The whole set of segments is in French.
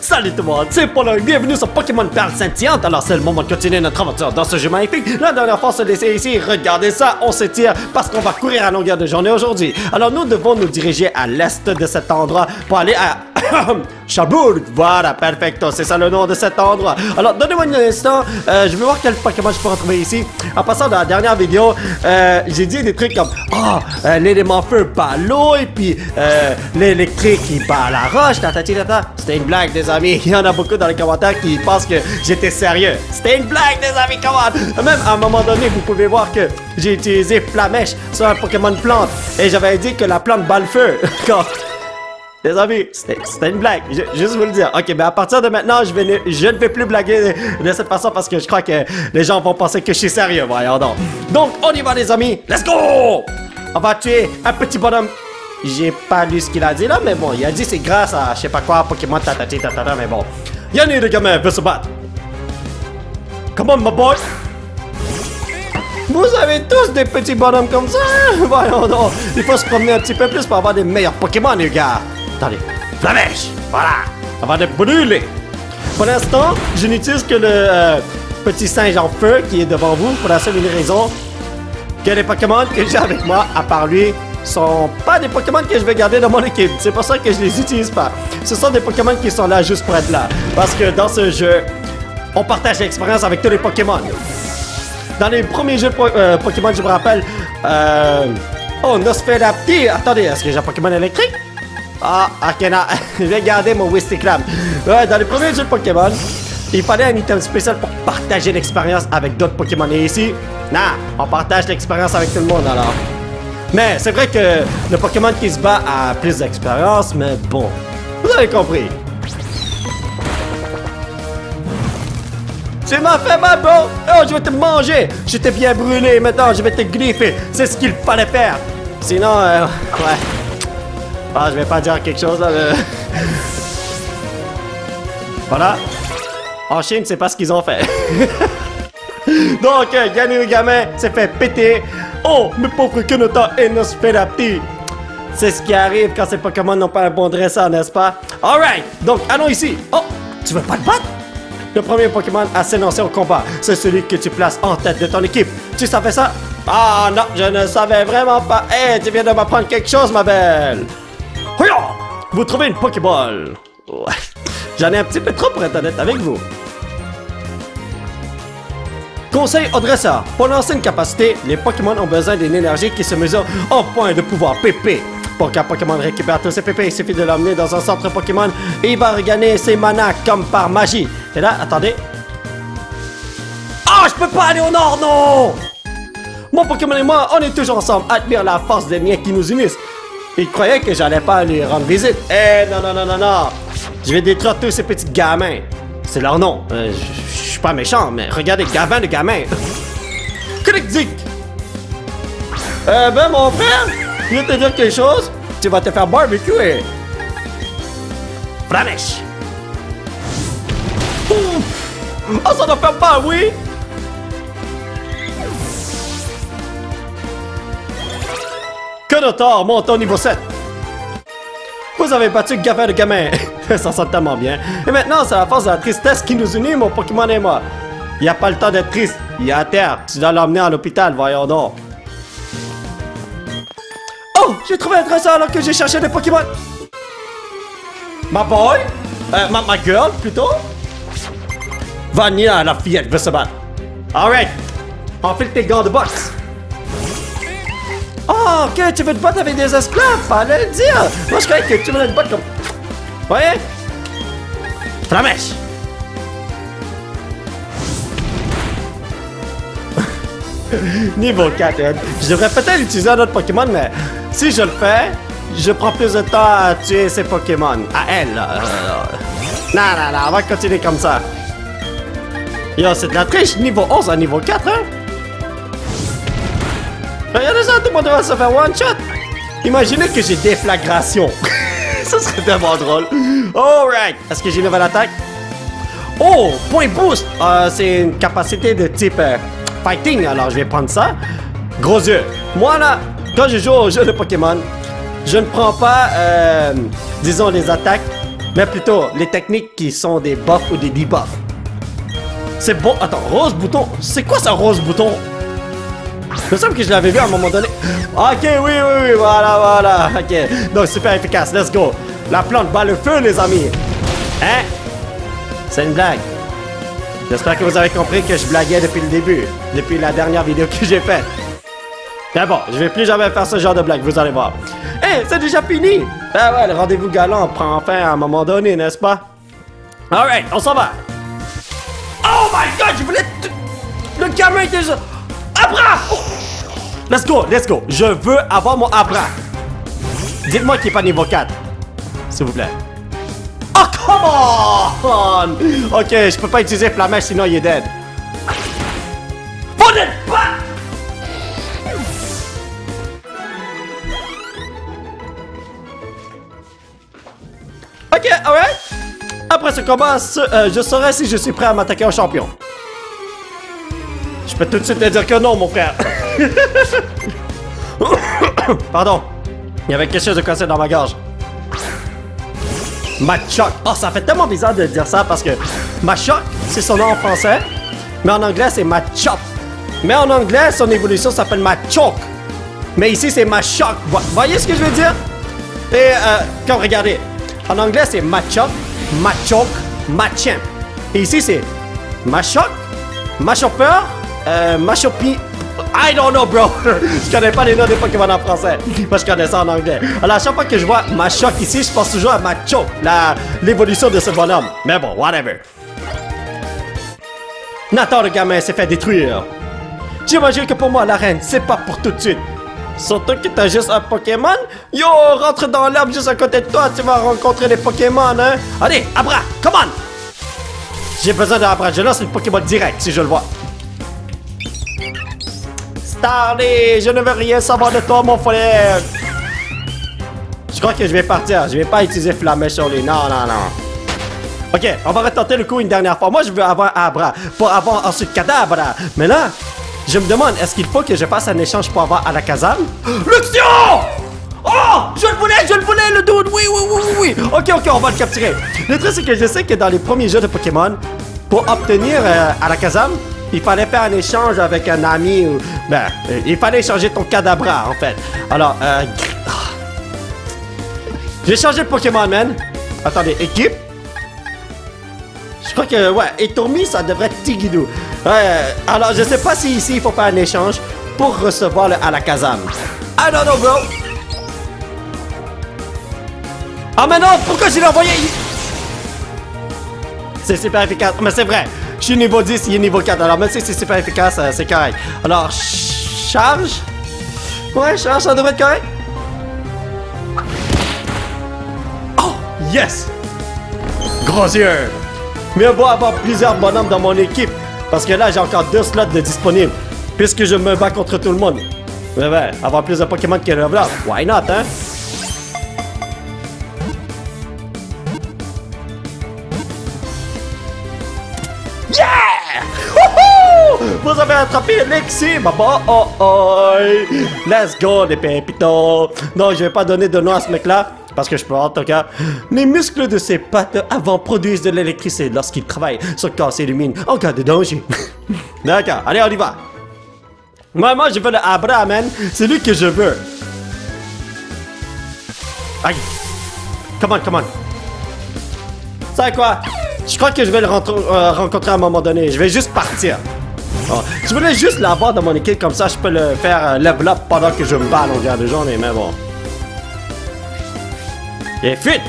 Salut tout le monde, c'est Paul et bienvenue sur Pokémon Perle Scintillante. Alors c'est le moment de continuer notre aventure dans ce jeu magnifique. La dernière fois on se laissait ici, regardez ça, on s'étire parce qu'on va courir à longueur de journée aujourd'hui. Alors nous devons nous diriger à l'est de cet endroit pour aller à Chabourg, voilà, perfecto, c'est ça le nom de cet endroit. Alors, donnez-moi un instant, euh, je vais voir quel Pokémon je peux retrouver ici. En passant, dans la dernière vidéo, euh, j'ai dit des trucs comme euh, l'élément feu bat l'eau, et puis l'électrique qui bat la roche, tatati tata. C'était une blague, des amis. Il y en a beaucoup dans les commentaires qui pensent que j'étais sérieux. C'était une blague, des amis, comment Même à un moment donné, vous pouvez voir que j'ai utilisé Flamèche sur un Pokémon plante, et j'avais dit que la plante bat le feu. Quand- les amis, c'était une blague. Je- juste vous le dire. Ok, ben à partir de maintenant, je, ne, vais plus blaguer de, cette façon parce que je crois que les gens vont penser que je suis sérieux. Voyons donc. Donc, on y va, les amis. Let's go! On va tuer un petit bonhomme. J'ai pas lu ce qu'il a dit là, mais bon, il a dit c'est grâce à je sais pas quoi, Pokémon tatati tatata, mais bon. Yannick, les gamins, veut se battre. Come on, my boy. Vous avez tous des petits bonhommes comme ça, hein? Voyons donc. Il faut se promener un petit peu plus pour avoir des meilleurs Pokémon, les gars. Attendez. Flamèche! Voilà! Avant de brûler. Pour l'instant, je n'utilise que le euh, petit singe en feu qui est devant vous pour la seule raison que les Pokémon que j'ai avec moi, à part lui, sont pas des Pokémon que je vais garder dans mon équipe. C'est pour ça que je les utilise pas. Ce sont des Pokémon qui sont là juste pour être là. Parce que dans ce jeu, on partage l'expérience avec tous les Pokémon. Dans les premiers jeux po- euh, Pokémon, je me rappelle. Euh... Oh, Nosferapti! Attendez, est-ce que j'ai un Pokémon électrique? Ah, ok, non. garder mon Wistikram. Ouais, dans les premiers jeux de Pokémon, il fallait un item spécial pour partager l'expérience avec d'autres Pokémon. Et ici, non, on partage l'expérience avec tout le monde alors. Mais c'est vrai que le Pokémon qui se bat a plus d'expérience, mais bon. Vous avez compris. Tu m'as fait mal, bro! Oh, je vais te manger! Je t'ai bien brûlé, maintenant je vais te griffer! C'est ce qu'il fallait faire! Sinon, euh, ouais. Ah, je vais pas dire quelque chose là. mais- voilà. En Chine, c'est pas ce qu'ils ont fait. Donc, euh, Yanni le gamin s'est fait péter. Oh, mes pauvres Kenota et Nosferapti! C'est ce qui arrive quand ces Pokémon n'ont pas un bon dresseur, n'est-ce pas? Alright! Donc, allons ici! Oh! Tu veux pas te battre? Le premier Pokémon à s'élancer au combat, c'est celui que tu places en tête de ton équipe. Tu savais ça? Ah non, je ne savais vraiment pas. Hé, tu viens de m'apprendre quelque chose, ma belle. Vous trouvez une Pokéball? Ouais. J'en ai un petit peu trop pour être honnête avec vous. Conseil au dresseur. Pour lancer une capacité, les Pokémon ont besoin d'une énergie qui se mesure en points de pouvoir PP. Pour qu'un Pokémon récupère tous ses PP, il suffit de l'emmener dans un centre Pokémon et il va regagner ses manas comme par magie. Et là, attendez. Ah, je peux pas aller au nord, non! Mon Pokémon et moi, on est toujours ensemble. Admire la force des liens qui nous unissent. Il croyait que j'allais pas lui rendre visite. Eh, non, non, non, non, non. Je vais détruire tous ces petits gamins. C'est leur nom. Euh, je suis pas méchant, mais regardez, gavin de gamin. Cric-dic. Euh, ben, mon frère, je vais te dire quelque chose. Tu vas te faire barbecuer. Flamèche. Ouf. Oh, ça doit faire pas, oui. Konotor monte au niveau 7. Vous avez battu Gavin de gamin. Ça sent tellement bien. Et maintenant, c'est la force de la tristesse qui nous unit, mon Pokémon et moi. Il a pas le temps d'être triste. Il est à terre. Tu dois l'emmener à l'hôpital, voyons donc. Oh, j'ai trouvé un dresseur alors que j'ai cherché des Pokémon. Ma boy? Euh, ma, ma girl, plutôt? Vania, la fillette, veut se battre. Alright. Enfile tes gants de boxe. Oh, ok, tu veux te battre avec des esclaves, fallait le dire. Moi, je croyais que tu voulais te battre comme... Ouais? Flamèche. Niveau 4, hein. Je devrais peut-être utiliser un autre Pokémon, mais si je le fais, je prends plus de temps à tuer ces Pokémon. À elle, là. Non, non, non, on va continuer comme ça. Yo, c'est de la triche, niveau 11 à niveau 4, hein? Regardez ça, tout le monde va se faire one shot. Imaginez que j'ai déflagration. ça serait tellement drôle. Alright. Est-ce que j'ai une nouvelle attaque? Oh, point boost. Euh, c'est une capacité de type euh, fighting. Alors, je vais prendre ça. Gros yeux. Moi, là, quand je joue au jeu de Pokémon, je ne prends pas, euh, disons, les attaques mais plutôt les techniques qui sont des buffs ou des debuffs. C'est bon. Attends, rose bouton. C'est quoi ça, rose bouton? Il me semble que je l'avais vu à un moment donné. Ok, oui, oui, oui, voilà, voilà. Ok, donc super efficace. Let's go. La plante bat le feu, les amis. Hein? C'est une blague. J'espère que vous avez compris que je blaguais depuis le début. Depuis la dernière vidéo que j'ai faite. Mais bon, je vais plus jamais faire ce genre de blague, vous allez voir. Hé, c'est déjà fini! Ben ouais, le rendez-vous galant prend fin à un moment donné, n'est-ce pas? Alright, on s'en va! Oh my god, je voulais... Le gamin déjà... Abra! Let's go, let's go. Je veux avoir mon Abra. Dites-moi qu'il n'est pas niveau 4. S'il vous plaît. Oh, come on! Ok, je peux pas utiliser Flamèche sinon il est dead. Vous n'êtes. Ok, alright. Après ce combat, euh, je saurai si je suis prêt à m'attaquer au champion. Je peux tout de suite te dire que non, mon frère. Pardon. Il y avait quelque chose de cassé dans ma gorge. Machoc. Oh, ça fait tellement bizarre de dire ça parce que Machoc, c'est son nom en français. Mais en anglais, c'est Machop. Mais en anglais, son évolution s'appelle Machoc. Mais ici, c'est Machoc. Voyez ce que je veux dire? Et, euh, comme regardez. En anglais, c'est Machop, Machoc, Machamp. Et ici, c'est Machoc, Machopper, euh, Machopi. I don't know, bro. je connais pas les noms des Pokémon en français. Moi, je connais ça en anglais. Alors, à chaque fois que je vois Machoc ici, je pense toujours à Macho, l'évolution de ce bonhomme. Mais bon, whatever. Nathan, le gamin, s'est fait détruire. J'imagine que pour moi, la reine, c'est pas pour tout de suite. Surtout que t'as juste un Pokémon? Yo, rentre dans l'arbre juste à côté de toi, tu vas rencontrer des Pokémon, hein? Allez, Abra, come on! J'ai besoin d'Abra, je lance le Pokémon direct si je le vois. Je ne veux rien savoir de toi, mon frère. Je crois que je vais partir. Je vais pas utiliser Flamme sur lui. Non, non, non. Ok, on va retenter le coup une dernière fois. Moi, je veux avoir Abra pour avoir ensuite Cadabra. Mais là, je me demande, est-ce qu'il faut que je fasse un échange pour avoir Alakazam? Luxio! Oh! Je le voulais, je le voulais, le dude! Oui, oui, oui, oui, oui! Ok, ok, on va le capturer. Le truc, c'est que je sais que dans les premiers jeux de Pokémon, pour obtenir euh, Alakazam, il fallait faire un échange avec un ami ou... Ben, euh, il fallait changer ton cadabra, en fait. Alors, euh... J'ai changé de Pokémon, man. Attendez, équipe? Je crois que, ouais, et ça devrait être Tigidou. Ouais, alors je sais pas si ici il faut faire un échange pour recevoir le Alakazam. I don't know, bro. Ah, mais non, pourquoi j'ai envoyé? C'est super efficace. Mais c'est vrai, je suis niveau 10, il est niveau 4. Alors même si c'est super efficace, euh, c'est correct. Alors, charge? Ouais, charge, ça devrait être correct. Oh, yes! Gros yeux! Mieux vaut avoir plusieurs bonhommes dans mon équipe. Parce que là, j'ai encore deux slots de disponibles. Puisque je me bats contre tout le monde. Mais ouais, avoir plus de Pokémon que le. Why not, hein? Vous avez attrapé Lexi, maman! Oh oh! Let's go, les pépitos! Non, je vais pas donner de nom à ce mec-là. Parce que je peux en tout cas, les muscles de ses pattes avant produisent de l'électricité lorsqu'il travaille. Son corps s'illumine en cas de danger. D'accord, allez, on y va. Moi, moi, je veux le Abra, man. C'est lui que je veux. Aïe. Come on, come on. Ça quoi? Je crois que je vais le euh, rencontrer à un moment donné. Je vais juste partir. Je voulais juste l'avoir dans mon équipe, comme ça je peux le faire euh, level up pendant que je me bats à longueur de journée, mais bon. Et fuite!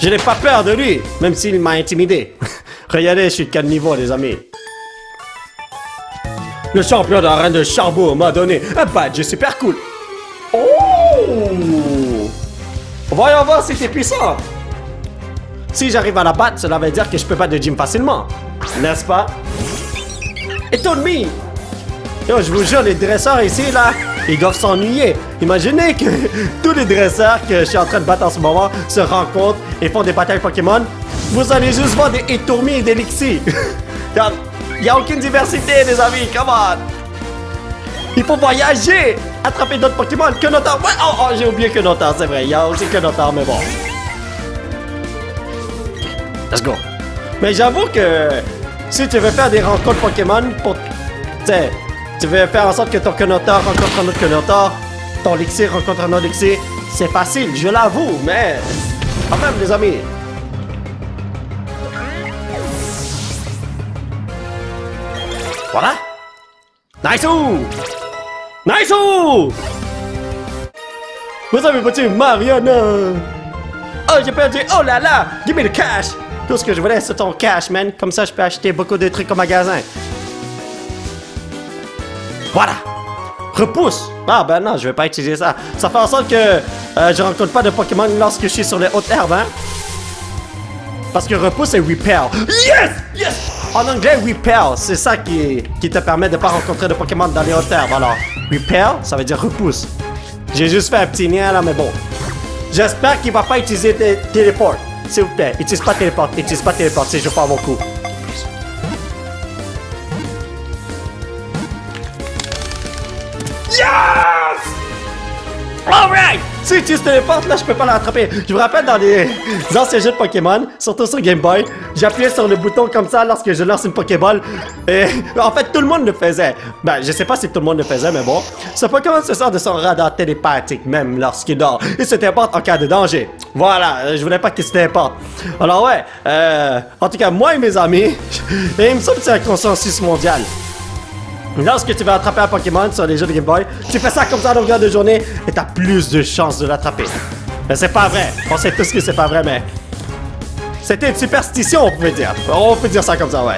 Je n'ai pas peur de lui, même s'il m'a intimidé. Regardez, je suis de quel niveau, les amis. Le champion d'arène de Charbot m'a donné un badge super cool. Oh! Voyons voir si t'es puissant. Si j'arrive à la battre, cela veut dire que je peux pas de gym facilement. N'est-ce pas? Étonne-moi! Yo, je vous jure, les dresseurs ici, là, ils doivent s'ennuyer. Imaginez que tous les dresseurs que je suis en train de battre en ce moment se rencontrent et font des batailles Pokémon. Vous allez juste voir des étourmis et des Lixi. Il n'y a aucune diversité, les amis, come on. Il faut voyager, attraper d'autres Pokémon. Que notre Ouais, oh, oh j'ai oublié que notre c'est vrai. Il y a aussi que notre mais bon. Let's go. Mais j'avoue que si tu veux faire des rencontres Pokémon pour. Tu veux faire en sorte que ton Konotar rencontre un autre Konotar, ton Lixir rencontre un autre Lixir, c'est facile, je l'avoue, mais. Quand même, les amis. Voilà. Nice Nice Vous avez battu Mariana Oh, j'ai perdu Oh là là Give me the cash Tout ce que je voulais, c'est ton cash, man. Comme ça, je peux acheter beaucoup de trucs au magasin. Voilà Repousse Ah ben non, je vais pas utiliser ça. Ça fait en sorte que euh, je rencontre pas de Pokémon lorsque je suis sur les hautes herbes, hein Parce que repousse, c'est repel. Yes Yes en anglais, repel, c'est ça qui, qui te permet de pas rencontrer de Pokémon dans les hauteurs. Alors, repel, ça veut dire repousse. J'ai juste fait un petit lien là, mais bon. J'espère qu'il va pas utiliser des téléport. S'il vous plaît, utilise pas téléport, utilise pas téléport je fais mon coup. Yes! Alright! Si tu te portes là, je peux pas l'attraper. Je me rappelle dans les anciens jeux de Pokémon, surtout sur Game Boy, j'appuyais sur le bouton comme ça lorsque je lance une Pokéball. Et en fait, tout le monde le faisait. Ben, je sais pas si tout le monde le faisait, mais bon. Ce Pokémon se sort de son radar télépathique, même lorsqu'il dort. Il se téléporte en cas de danger. Voilà, je voulais pas qu'il se téléporte. Alors ouais, euh, en tout cas, moi et mes amis, et il me semble que c'est un consensus mondial. Lorsque tu vas attraper un Pokémon sur les jeux de Game Boy, tu fais ça comme ça à longueur de journée et t'as plus de chances de l'attraper. Mais c'est pas vrai. On sait tous que c'est pas vrai, mais... C'était une superstition, on pouvait dire. On peut dire ça comme ça, ouais.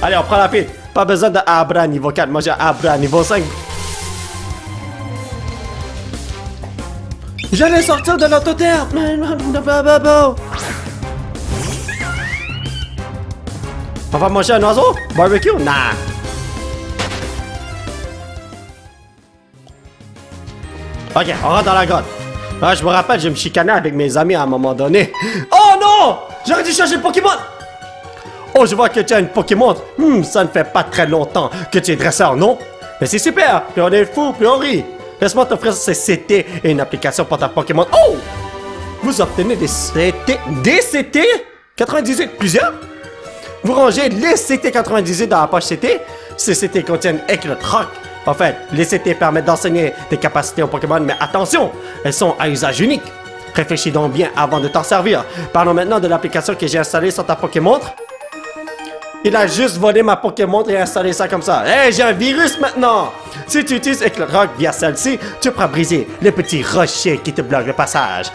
Allez, on prend la pile. Pas besoin de Abra niveau 4. Moi, j'ai Abra niveau 5. J'allais sortir de l'autotherme. On va manger un oiseau? Barbecue? Nah. Ok, on rentre dans la grotte. Ah, je me rappelle, je me chicanais avec mes amis à un moment donné. Oh non! J'aurais dû changer de Pokémon! Oh, je vois que tu as une Pokémon. Hmm, ça ne fait pas très longtemps que tu es dresseur, non? Mais c'est super! Puis on est fou, puis on rit. Laisse-moi t'offrir ces CT et une application pour ta Pokémon. Oh! Vous obtenez des CT... Des CT? 98? Plusieurs? Vous rangez les CT98 dans la poche CT. Ces CT contiennent Éclat en fait, les CT permettent d'enseigner des capacités aux Pokémon, mais attention, elles sont à usage unique. Réfléchis donc bien avant de t'en servir. Parlons maintenant de l'application que j'ai installée sur ta Pokémon. Il a juste volé ma Pokémon et installé ça comme ça. Hé, j'ai un virus maintenant! Si tu utilises Eclat Rock via celle-ci, tu pourras briser les petits rochers qui te bloquent le passage.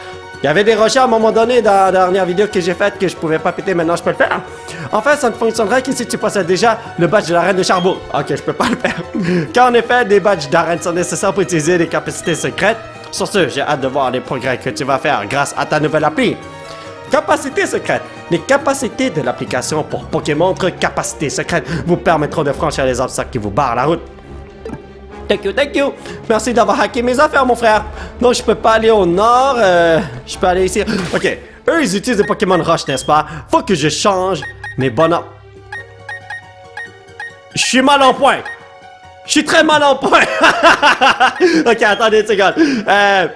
Il y avait des rochers à un moment donné dans la dernière vidéo que j'ai faite que je pouvais pas péter, maintenant je peux le faire. En fait, ça ne fonctionnerait que si tu possèdes déjà le badge de la reine de Charbon. Ok, je peux pas le faire. Car en effet, des badges d'arène sont nécessaires pour utiliser des capacités secrètes. Sur ce, j'ai hâte de voir les progrès que tu vas faire grâce à ta nouvelle appli. Capacité secrète. Les capacités de l'application pour Pokémon Capacité secrète vous permettront de franchir les obstacles qui vous barrent la route. Thank you, thank you. Merci d'avoir hacké mes affaires, mon frère. Non, je peux pas aller au nord. Euh, je peux aller ici. Ok. Eux, ils utilisent des Pokémon Rush, n'est-ce pas? Faut que je change mes bonhommes. Je suis mal en point. Je suis très mal en point. ok, attendez une seconde. Euh,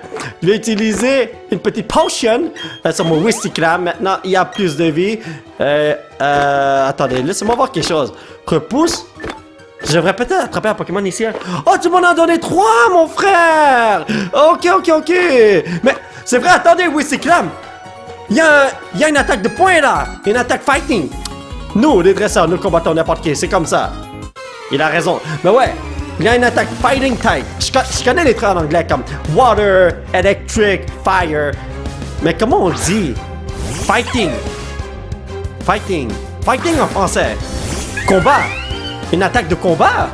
je vais utiliser une petite potion euh, sur mon Wistikram. Maintenant, il y a plus de vie. Euh, euh, attendez, laissez-moi voir quelque chose. Repousse. Je peut-être attraper un Pokémon ici. Hein. Oh, tu m'en as donné trois, mon frère! Ok, ok, ok. Mais c'est vrai, attendez, oui, c'est Clam. Il y, a, y a une attaque de poing là. Une attaque fighting. Nous, les dresseurs, nous combattons n'importe qui. C'est comme ça. Il a raison. Mais ouais, il y a une attaque fighting type. Je, connais les traits en anglais comme water, electric, fire. Mais comment on dit fighting? Fighting. Fighting en français. Combat. Une attaque de combat?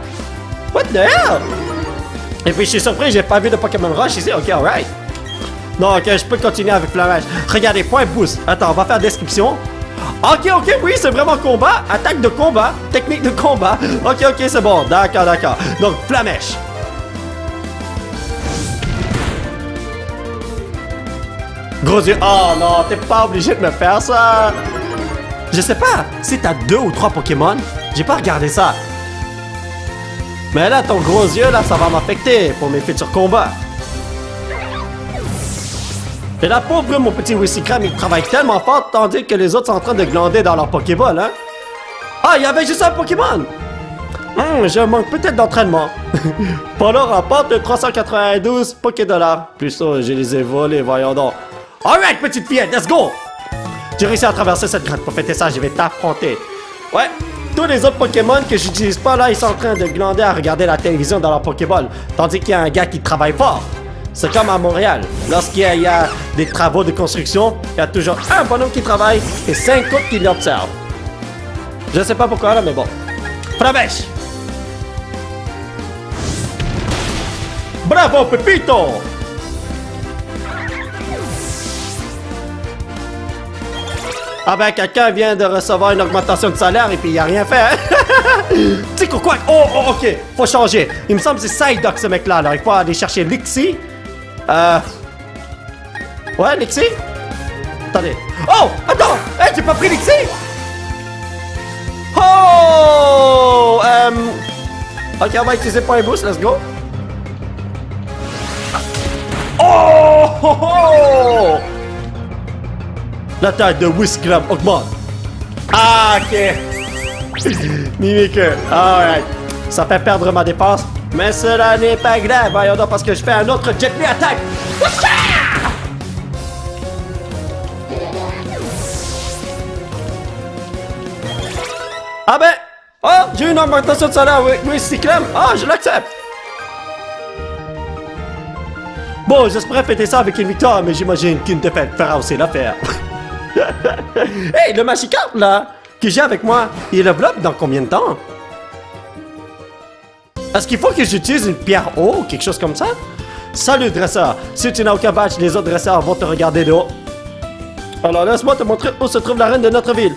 What the hell? Et puis je suis surpris, j'ai pas vu de Pokémon Rush ici. Ok, alright. Ok, je peux continuer avec Flamage. Regardez, point boost. Attends, on va faire description. Ok, ok, oui, c'est vraiment combat. Attaque de combat. Technique de combat. Ok, ok, c'est bon. D'accord, d'accord. Donc, Flamèche. Gros yeux. Oh non, t'es pas obligé de me faire ça. Je sais pas, si t'as deux ou trois Pokémon, j'ai pas regardé ça. Mais là, ton gros yeux, là, ça va m'affecter pour mes futurs combats. Et la pauvre, mon petit Wissicram, il travaille tellement fort, tandis que les autres sont en train de glander dans leur Pokéball, hein? Ah, il y avait juste un Pokémon! Hum, je manque peut-être d'entraînement. Polo rapporte de 392 Pokédollars. Plus ça, je les ai volés, voyons donc. Alright, petite fillette, let's go! J'ai réussi à traverser cette grotte. Pour fêter ça, je vais t'affronter. Ouais, tous les autres Pokémon que j'utilise pas là, ils sont en train de glander à regarder la télévision dans leur Pokéball. Tandis qu'il y a un gars qui travaille fort. C'est comme à Montréal. Lorsqu'il y, a des travaux de construction, il y a toujours un bonhomme qui travaille et cinq autres qui l'observent. Je sais pas pourquoi là, mais bon. Pravèche! Bravo, Pepito! Ah ben, quelqu'un vient de recevoir une augmentation de salaire et puis il a rien fait, hein? quoi? Oh, oh, ok, faut changer. Il me semble que c'est Psyduck, ce mec-là. Alors, il faut aller chercher Lixie. Euh... Ouais, Lixie? Attendez. Oh! Attends! Hey, j'ai pas pris Lixie! Oh! Euh... Ok, on va utiliser Point Boost, let's go. Oh! oh, oh! La taille de Whiskram augmente. Ah, ok. Mimique. Alright. Ça fait perdre ma dépense, mais cela n'est pas grave. Voyons parce que je fais un autre Jet Li attaque. Ah ben! Oh! J'ai une augmentation de salaire, oui, oui, Cyclame. Ah, je l'accepte! Bon, j'espérais fêter ça avec une victoire, mais j'imagine qu'une défaite fera aussi l'affaire. hey, le Magikarp, là, que j'ai avec moi, il développe dans combien de temps? Est-ce qu'il faut que j'utilise une pierre haut ou quelque chose comme ça? Salut, dresseur. Si tu n'as aucun badge, les autres dresseurs vont te regarder de haut. Alors, laisse-moi te montrer où se trouve la reine de notre ville.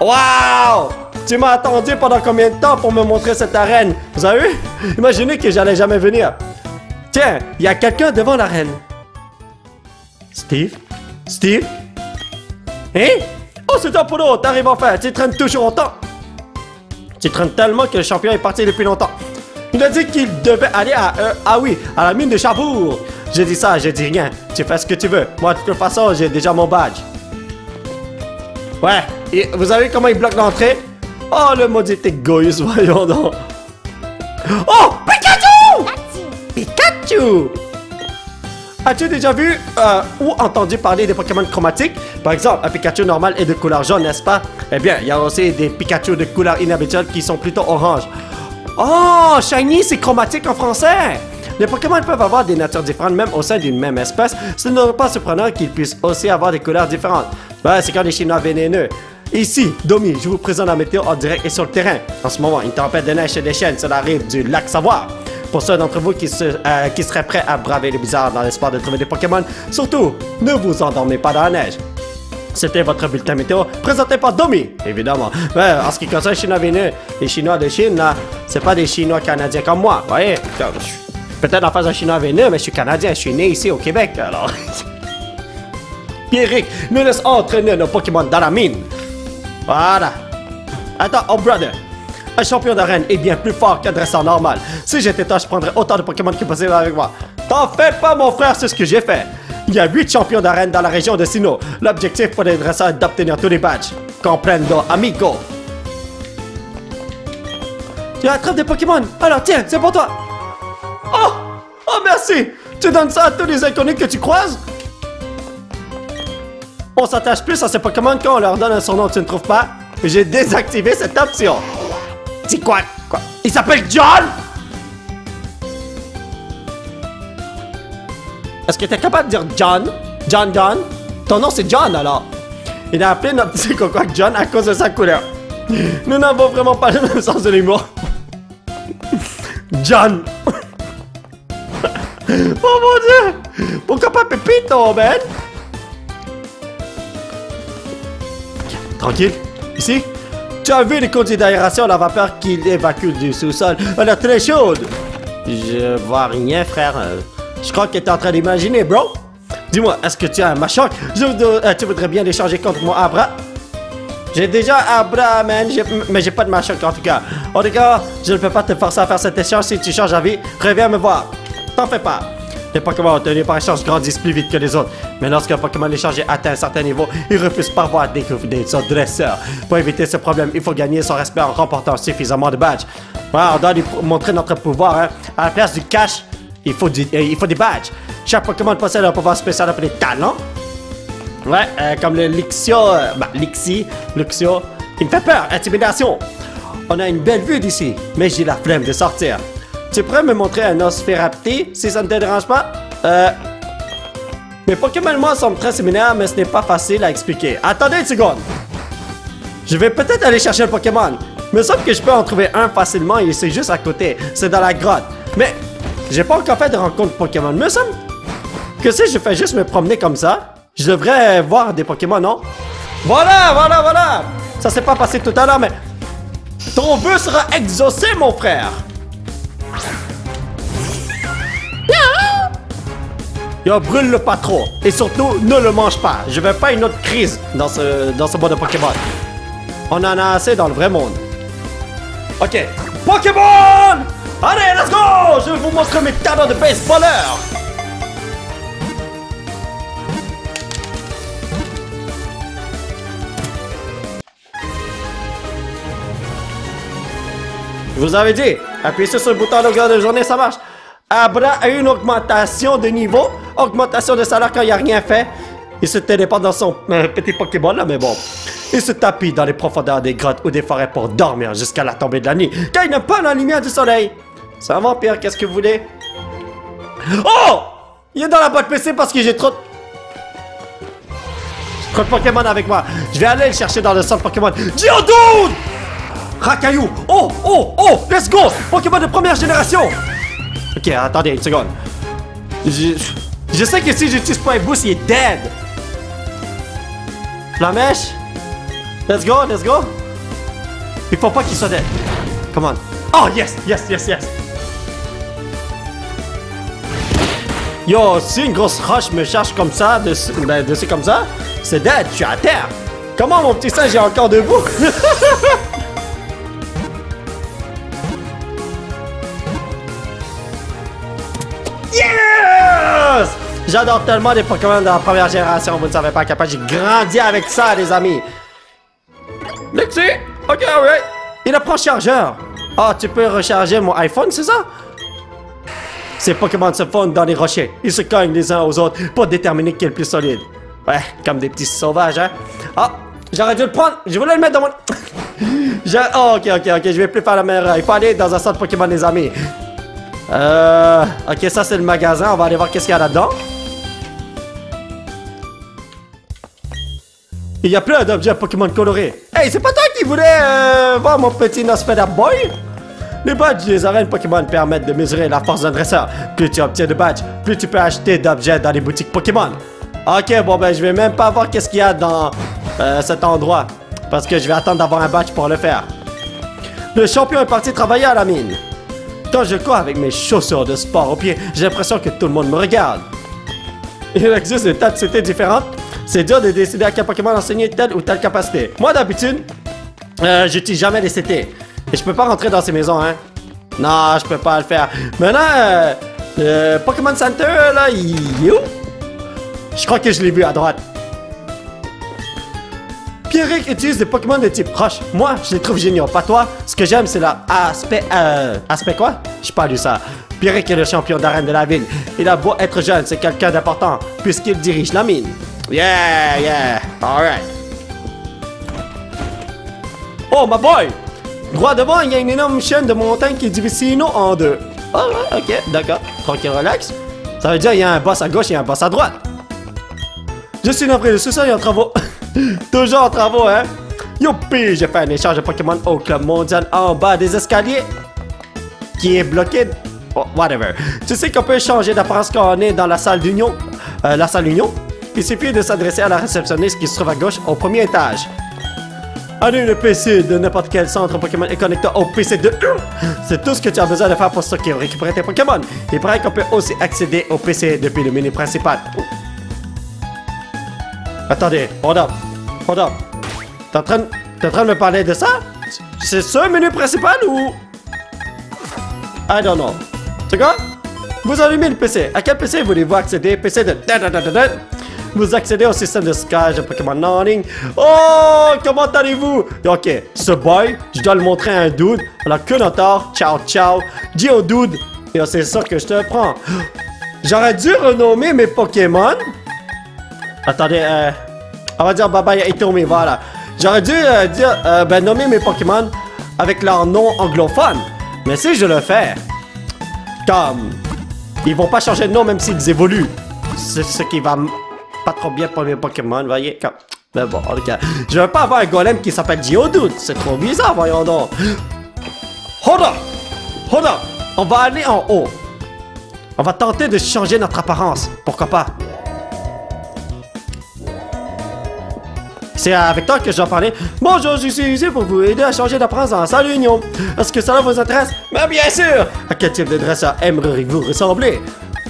Wow! Tu m'as attendu pendant combien de temps pour me montrer cette arène? Vous avez vu? Imaginez que j'allais jamais venir. Tiens, il y a quelqu'un devant l'arène. Steve? Steve? Hein? Oh, c'est un podo, t'arrives enfin, tu traînes toujours autant. Tu traînes tellement que le champion est parti depuis longtemps. Il a dit qu'il devait aller à... Euh, ah oui, à la mine de Chabour. J'ai dit ça, j'ai dit rien. Tu fais ce que tu veux. Moi, de toute façon, j'ai déjà mon badge. Ouais, et vous savez comment il bloque l'entrée? Oh, le maudit égoïste, voyons donc. Oh, Pikachu! Pikachu! As-tu déjà vu euh, ou entendu parler des Pokémon chromatiques? Par exemple, un Pikachu normal est de couleur jaune, n'est-ce pas? Eh bien, il y a aussi des Pikachu de couleur inhabituelle qui sont plutôt orange. Oh, Shiny, c'est chromatique en français! Les Pokémon peuvent avoir des natures différentes même au sein d'une même espèce. Ce n'est pas surprenant qu'ils puissent aussi avoir des couleurs différentes. Ben, c'est comme les Chinois vénéneux. Ici, Domi, je vous présente la météo en direct et sur le terrain. En ce moment, une tempête de neige se déchaîne sur la rive du lac Savoir. Pour ceux d'entre vous qui, euh, qui seraient prêts à braver les bizarres dans l'espoir de trouver des Pokémon, surtout, ne vous endormez pas dans la neige. C'était votre bulletin météo présenté par Domi, évidemment. Mais en ce qui concerne les Chinois véneux, les Chinois de Chine, là, c'est pas des Chinois canadiens comme moi, voyez? Peut-être en face d'un Chinois véneux, mais je suis canadien, je suis né ici au Québec, alors. Pierrick nous laisse entraîner nos Pokémon dans la mine. Voilà. Attends, oh brother. Un champion d'arène est bien plus fort qu'un dresseur normal. Si j'étais toi, je prendrais autant de Pokémon que possible avec moi. T'en fais pas, mon frère, c'est ce que j'ai fait. Il y a 8 champions d'arène dans la région de Sino. L'objectif pour les dresseurs est d'obtenir tous les badges. Comprendo, amigo. Tu attrapes des Pokémon. Alors tiens, c'est pour toi. Oh! Oh merci! Tu donnes ça à tous les inconnus que tu croises? On s'attache plus à ces Pokémon quand on leur donne un surnom que tu ne trouves pas. J'ai désactivé cette option. C'est quoi? Quoi? Il s'appelle John? Est-ce que t'es capable de dire John? John John? Ton nom c'est John alors. Il a appelé notre petit coco John à cause de sa couleur. Nous n'avons vraiment pas le même sens de l'humour. John! oh mon dieu! Pourquoi pas Pépito, man? Tranquille. Ici. Tu as vu les conduits d'aération, la vapeur qu'il évacue du sous-sol? Elle est très chaude. Je vois rien, frère. Je crois que tu es en train d'imaginer, bro. Dis-moi, est-ce que tu as un machin euh, Tu voudrais bien l'échanger contre mon Abra J'ai déjà Abra, man, mais j'ai pas de machin en tout cas. En tout cas, je ne peux pas te forcer à faire cet échange si tu changes d'avis. Reviens me voir. T'en fais pas. Les Pokémon obtenus par échange grandissent plus vite que les autres. Mais lorsqu'un Pokémon échangé atteint un certain niveau, il refuse par voie découvrir son dresseur. Pour éviter ce problème, il faut gagner son respect en remportant suffisamment de badges. Voilà, on doit lui montrer notre pouvoir. Hein. À la place du cash, il faut, du, euh, il faut des badges. Chaque Pokémon possède un pouvoir spécial appelé talent. Ouais, euh, comme le Lixio, euh, bah, Lixi, Luxio. Il me fait peur, intimidation. On a une belle vue d'ici, mais j'ai la flemme de sortir. Tu pourrais me montrer un Osferapti, si ça ne te dérange pas? Euh... Mes Pokémon moi semblent très similaires, mais ce n'est pas facile à expliquer. Attendez une seconde! Je vais peut-être aller chercher un Pokémon. Mais sauf que je peux en trouver un facilement et c'est juste à côté. C'est dans la grotte. Mais j'ai pas encore fait de rencontre Pokémon. Me semble que si je fais juste me promener comme ça, je devrais voir des Pokémon, non? Voilà, voilà, voilà! Ça s'est pas passé tout à l'heure, mais... Ton vœu sera exaucé, mon frère! Yo, brûle-le pas trop. Et surtout, ne le mange pas. Je veux pas une autre crise dans ce, dans ce de Pokémon. On en a assez dans le vrai monde. Ok. Pokémon! Allez, let's go! Je vous montrer mes talents de baseballeur! Je vous avais dit, appuyez sur le bouton longueur de journée, ça marche. Abra a une augmentation de niveau, augmentation de salaire quand il a rien fait. Il se téléporte dans son euh, petit Pokémon là, mais bon. Il se tapit dans les profondeurs des grottes ou des forêts pour dormir jusqu'à la tombée de la nuit, car il n'a pas la lumière du soleil. C'est un vampire, qu'est-ce que vous voulez? Oh! Il est dans la boîte PC parce que j'ai trop... Trop de Pokémon avec moi. Je vais aller le chercher dans le centre Pokémon. Geodude! Rakayu! Oh! Oh! Oh! Let's go! Pokémon de première génération! Ok, attendez une seconde. Je, je sais que si j'utilise pas un boost, il est dead. Flamèche. Let's go, let's go. Il faut pas qu'il soit dead. Come on. Oh, yes, yes, yes, yes. Yo, si une grosse roche me cherche comme ça, dessus, ben, dessus comme ça, c'est dead, je suis à terre. Comment mon petit singe est encore debout? Yes! J'adore tellement les Pokémon de la première génération, vous ne savez pas capable. J'ai grandi avec ça, les amis. Lexi! Ok, alright. Il apprend chargeur. Ah, tu peux recharger mon iPhone, c'est ça? Ces Pokémon se fondent dans les rochers. Ils se cognent les uns aux autres pour déterminer qui est le plus solide. Ouais, comme des petits sauvages, hein? Ah, j'aurais dû le prendre. Je voulais le mettre dans mon... Oh, ok, ok, ok. Je vais plus faire la meilleure. Il faut aller dans un centre Pokémon, les amis. Euh... Ok, ça c'est le magasin. On va aller voir qu'est-ce qu'il y a là-dedans. Il y a plein d'objets Pokémon colorés. Hey, c'est pas toi qui voulais euh, voir mon petit Nosfeda Boy? Les badges des arènes Pokémon permettent de mesurer la force d'un dresseur. Plus tu obtiens de badges, plus tu peux acheter d'objets dans les boutiques Pokémon. Ok, bon ben je vais même pas voir qu'est-ce qu'il y a dans euh, cet endroit. Parce que je vais attendre d'avoir un badge pour le faire. Le champion est parti travailler à la mine. Quand je cours avec mes chaussures de sport au pied, j'ai l'impression que tout le monde me regarde. Il existe des tas de cités différentes. C'est dur de décider à quel Pokémon enseigner telle ou telle capacité. Moi, d'habitude, euh, j'utilise jamais les CT. Et je peux pas rentrer dans ces maisons, hein. Non, je peux pas le faire. Maintenant, euh, le Pokémon Center, là, il? Je crois que je l'ai vu à droite. Pierrick utilise des Pokémon de type roche. Moi, je les trouve géniaux, pas toi. Ce que j'aime, c'est l'aspect... Euh, aspect quoi? Je pas lu ça. Pierrick est le champion d'arène de la ville. Il a beau être jeune, c'est quelqu'un d'important, puisqu'il dirige la mine. Yeah, yeah, alright. Oh, my boy! Droit devant, il y a une énorme chaîne de montagnes qui divise Sino en deux. Ah ouais, ok, d'accord. Tranquille, relax. Ça veut dire qu'il y a un boss à gauche et un boss à droite. Je suis navré, le sous-sol est en travaux. Toujours en travaux, hein? Youpi! J'ai fait un échange de Pokémon au club mondial en bas des escaliers. Qui est bloqué. Oh, whatever. Tu sais qu'on peut changer d'apparence quand on est dans la salle d'union? Euh, la salle d'union? Il suffit de s'adresser à la réceptionniste qui se trouve à gauche au premier étage. Allez, le PC de n'importe quel centre Pokémon est connecté au PC de... C'est tout ce que tu as besoin de faire pour stocker récupérer tes Pokémon. Il paraît qu'on peut aussi accéder au PC depuis le menu principal. Attendez, hold up. Hold up. T'es en, train de... en train de me parler de ça? C'est le menu principal ou... I don't know. C'est quoi? Vous allumez le PC. À quel PC voulez-vous accéder? PC de... Vous accédez au système de Sky de Pokémon en ligne. Oh, comment allez-vous? Ok, ce boy, je dois le montrer à un dude. Alors, que notar, ciao ciao. Dis au dude, c'est ça que je te prends. J'aurais dû renommer mes Pokémon. Attendez, euh, on va dire bye bye Itomi, voilà. J'aurais dû euh, dire, euh, ben, nommer mes Pokémon avec leur nom anglophone. Mais si je le fais, comme, ils vont pas changer de nom même s'ils évoluent. C'est ce qui va pas trop bien pour mes Pokémon, voyez. Mais bon, en cas, je veux pas avoir un golem qui s'appelle Geodude. C'est trop bizarre, voyons donc. Hold up! Hold up! On va aller en haut. On va tenter de changer notre apparence. Pourquoi pas? C'est avec toi que je dois parler. Bonjour, je suis ici pour vous aider à changer d'apparence la salle Union. Est-ce que cela vous intéresse? Mais bien sûr! À quel type de dresseur aimeriez-vous ressembler?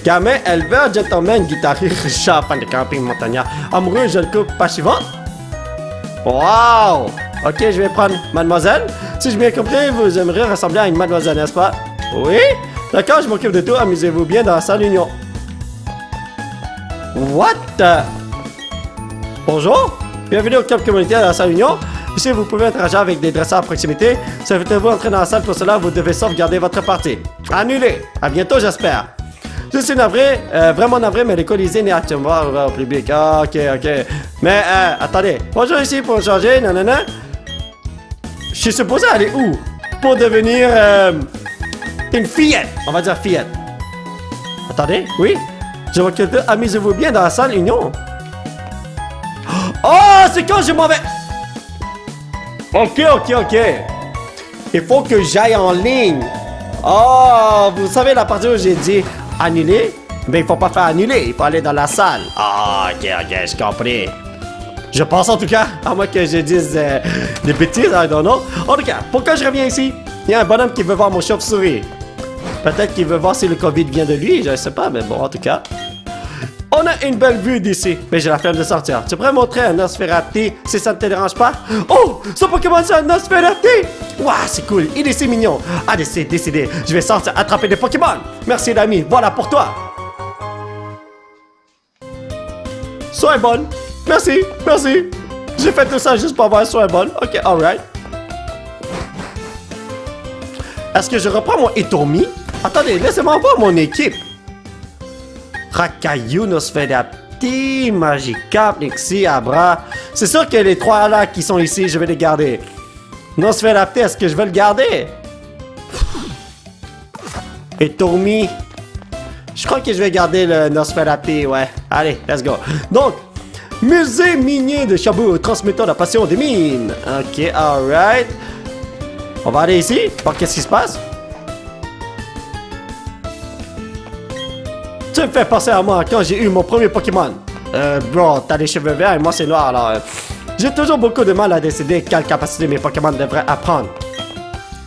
Gamin, éleveur, gentleman, guitariste, chat, fan de camping, montagnard, amoureux, jeune couple, pas suivante? Wow! Ok, je vais prendre mademoiselle. Si je bien compris, vous aimeriez ressembler à une mademoiselle, n'est-ce pas? Oui? D'accord, je m'occupe de tout. Amusez-vous bien dans la salle Union. What? Bonjour? Bienvenue au club communautaire de la salle Union. Ici, vous pouvez interagir avec des dresseurs à proximité. Si vous entrer dans la salle pour cela, vous devez sauvegarder votre partie. Annulé. À bientôt, j'espère. Je suis navré, euh, vraiment navré, mais les colisées n'est actuellement ouvert au public. Ah, ok, ok. Mais, euh, attendez. Bonjour ici pour changer, nanana. Je suis supposé aller où? Pour devenir, euh, une fillette. On va dire fillette. Attendez, oui. Je vois que amusez-vous bien dans la salle Union. Oh, c'est quand je m'en vais? Ok, ok, ok. Il faut que j'aille en ligne. Oh, vous savez la partie où j'ai dit annuler? Mais il faut pas faire annuler, il faut aller dans la salle. Ah, ok, ok, je compris. Je pense en tout cas, à moins que je dise euh, des bêtises, I don't know. En tout cas, pourquoi je reviens ici? Il y a un bonhomme qui veut voir mon chauve-souris. Peut-être qu'il veut voir si le Covid vient de lui, je ne sais pas, mais bon, en tout cas. On a une belle vue d'ici, mais j'ai la flemme de sortir. Tu pourrais montrer un Nosferatu si ça ne te dérange pas? Oh! Ce Pokémon, c'est un Nosferatu! Waouh, c'est cool, il est si mignon. Ah, décidé, décidé, je vais sortir attraper des Pokémon. Merci, l'ami, voilà pour toi. Sois bonne. Merci, merci. J'ai fait tout ça juste pour avoir soin bonne. Ok, alright. Est-ce que je reprends mon Etomi? Attendez, laissez-moi voir mon équipe. Rakayu, Nosferatu, Magikarp, Nixie, Abra. C'est sûr que les trois là qui sont ici, je vais les garder. Nosferatu, est-ce que je vais le garder? Et Tourmi. Je crois que je vais garder le Nosferatu, ouais. Allez, let's go. Donc, musée minier de Chabou, transmettant la passion des mines. Ok, alright. On va aller ici, voir qu'est-ce qui se passe. Tu me fais penser à moi quand j'ai eu mon premier Pokémon. Euh, bro, t'as les cheveux verts et moi c'est noir alors. Euh, j'ai toujours beaucoup de mal à décider quelle capacité mes Pokémon devraient apprendre.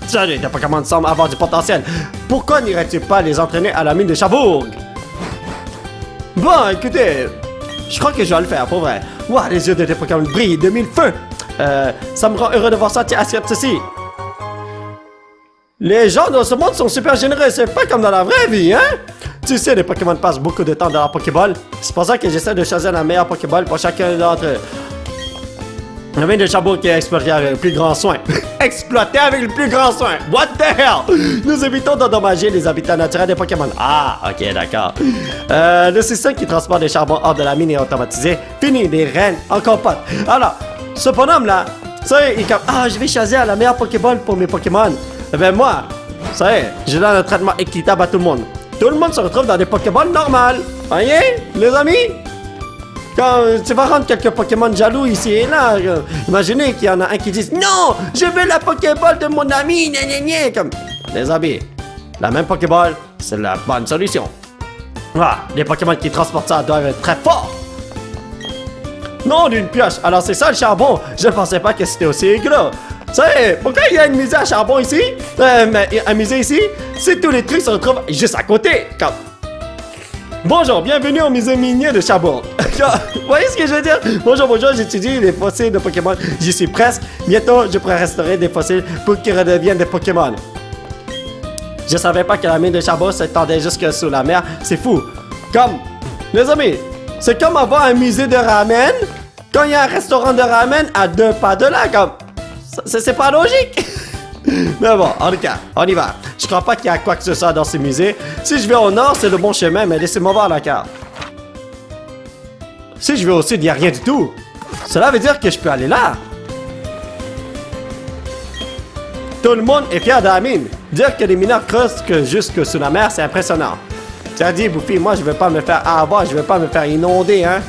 Salut, tes Pokémon semblent avoir du potentiel. Pourquoi n'irais-tu pas les entraîner à la mine de Chabourg? Bon, écoutez, je crois que je vais le faire, pour vrai. Waouh, les yeux de tes Pokémon brillent de mille feux. Euh, ça me rend heureux de voir ça. Tiens, accepte ceci. Les gens dans ce monde sont super généreux, c'est pas comme dans la vraie vie, hein? Tu sais, les Pokémon passent beaucoup de temps dans la Pokéball. C'est pour ça que j'essaie de choisir la meilleure Pokéball pour chacun d'entre eux. La mine de Chabourg qui est exploité avec le plus grand soin. exploité avec le plus grand soin. What the hell? Nous évitons d'endommager les habitats naturels des Pokémon. Ah, ok, d'accord. Euh, le système qui transporte les charbons hors de la mine est automatisé. Fini, les reines en compote. Alors, ce bonhomme-là, ça il comme, ah, je vais choisir la meilleure Pokéball pour mes Pokémon. Eh ben moi, ça y est, je donne un traitement équitable à tout le monde. Tout le monde se retrouve dans des Pokémon normales. Voyez, les amis? Quand tu vas rendre quelques Pokémon jaloux ici et là, euh, imaginez qu'il y en a un qui dit Non, je veux la Pokéball de mon ami, gna gna gna. Comme, les amis, la même Pokéball, c'est la bonne solution. Ah, les Pokémon qui transportent ça doivent être très forts. Non, d'une pioche. Alors c'est ça le charbon. Je pensais pas que c'était aussi gros. Sais, pourquoi il y a une musée à charbon ici? Euh, un musée ici? C'est tous les trucs se retrouvent juste à côté. Comme... Bonjour, bienvenue au musée minier de Charbon. Vous voyez ce que je veux dire? Bonjour, bonjour, j'étudie les fossiles de Pokémon. J'y suis presque. Bientôt, je pourrai restaurer des fossiles pour qu'ils redeviennent des Pokémon. Je savais pas que la mine de charbon s'étendait jusque sous la mer. C'est fou. Comme, les amis, c'est comme avoir un musée de ramen quand il y a un restaurant de ramen à deux pas de là. Comme, c'est pas logique. Mais bon, en tout cas, on y va. Je crois pas qu'il y a quoi que ce soit dans ce musée. Si je vais au nord, c'est le bon chemin, mais laissez-moi voir la carte. Si je vais au sud, il n'y a rien du tout. Cela veut dire que je peux aller là. Tout le monde est fier de la mine. Dire que les mineurs creusent que jusque sous la mer, c'est impressionnant. As dit, Bouffi, moi, je vais pas me faire avoir, je vais pas me faire inonder, hein.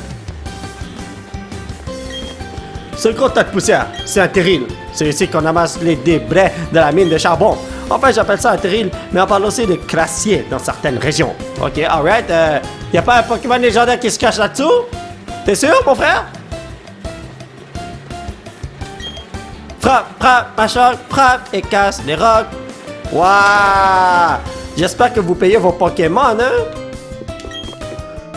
Ce gros tas de poussière, c'est un terril. C'est ici qu'on amasse les débris de la mine de charbon. Enfin, j'appelle ça un terril, mais on parle aussi de crassier dans certaines régions. Ok, alright. Euh, y a pas un Pokémon légendaire qui se cache là-dessous? T'es sûr, mon frère? Frappe, frappe, machin, frappe et casse les rocs. Waouh! J'espère que vous payez vos Pokémon, hein?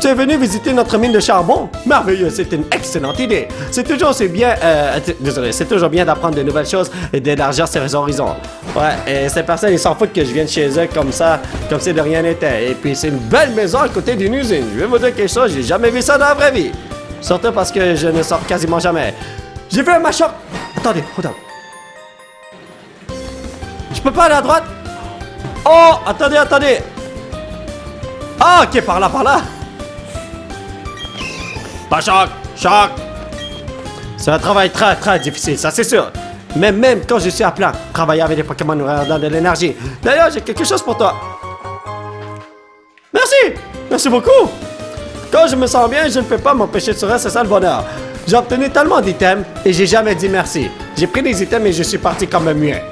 Tu es venu visiter notre mine de charbon? Merveilleux, c'est une excellente idée. C'est toujours aussi bien, euh, désolé, c'est toujours bien d'apprendre de nouvelles choses et d'élargir ses horizons. Ouais, et ces personnes, ils s'en foutent que je vienne chez eux comme ça, comme si de rien n'était. Et puis, c'est une belle maison à côté d'une usine. Je vais vous dire quelque chose, j'ai jamais vu ça dans la vraie vie. Surtout parce que je ne sors quasiment jamais. J'ai vu un machin. Attendez, attendez. Je peux pas aller à droite? Oh, attendez, attendez. Ah, ok, par là, par là. Pas choc, choc. C'est un travail très, très difficile, ça c'est sûr. Mais même quand je suis à plat, travailler avec des Pokémon nous donne de l'énergie. D'ailleurs, j'ai quelque chose pour toi. Merci, merci beaucoup. Quand je me sens bien, je ne peux pas m'empêcher de sourire, c'est ça le bonheur. J'ai obtenu tellement d'items et j'ai jamais dit merci. J'ai pris des items et je suis parti comme un muet.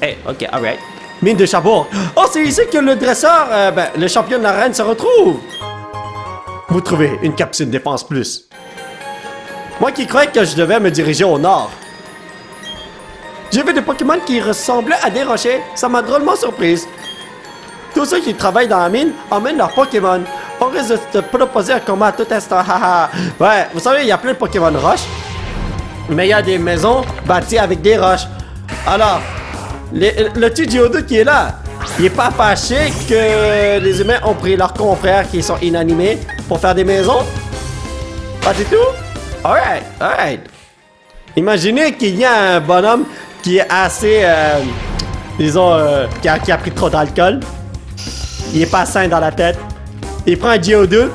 Hey, ok, alright. Mine de charbon. Oh, c'est ici que le dresseur, euh, ben, le champion de la reine se retrouve. Vous trouvez une capsule défense plus. Moi qui croyais que je devais me diriger au nord. J'ai vu des Pokémon qui ressemblaient à des rochers. Ça m'a drôlement surprise. Tous ceux qui travaillent dans la mine emmènent leurs Pokémon. On risque de te proposer un combat à tout instant. Haha. ouais, vous savez, il y a plein de Pokémon roches. Mais il y a des maisons bâties avec des roches. Alors, le petit Geodude qui est là, il est pas fâché que les humains ont pris leurs confrères qui sont inanimés pour faire des maisons? Pas du tout? Alright, alright. Imaginez qu'il y a un bonhomme qui est assez, euh, disons, euh, qui, a, qui, a, pris trop d'alcool. Il est pas sain dans la tête. Il prend un Geodude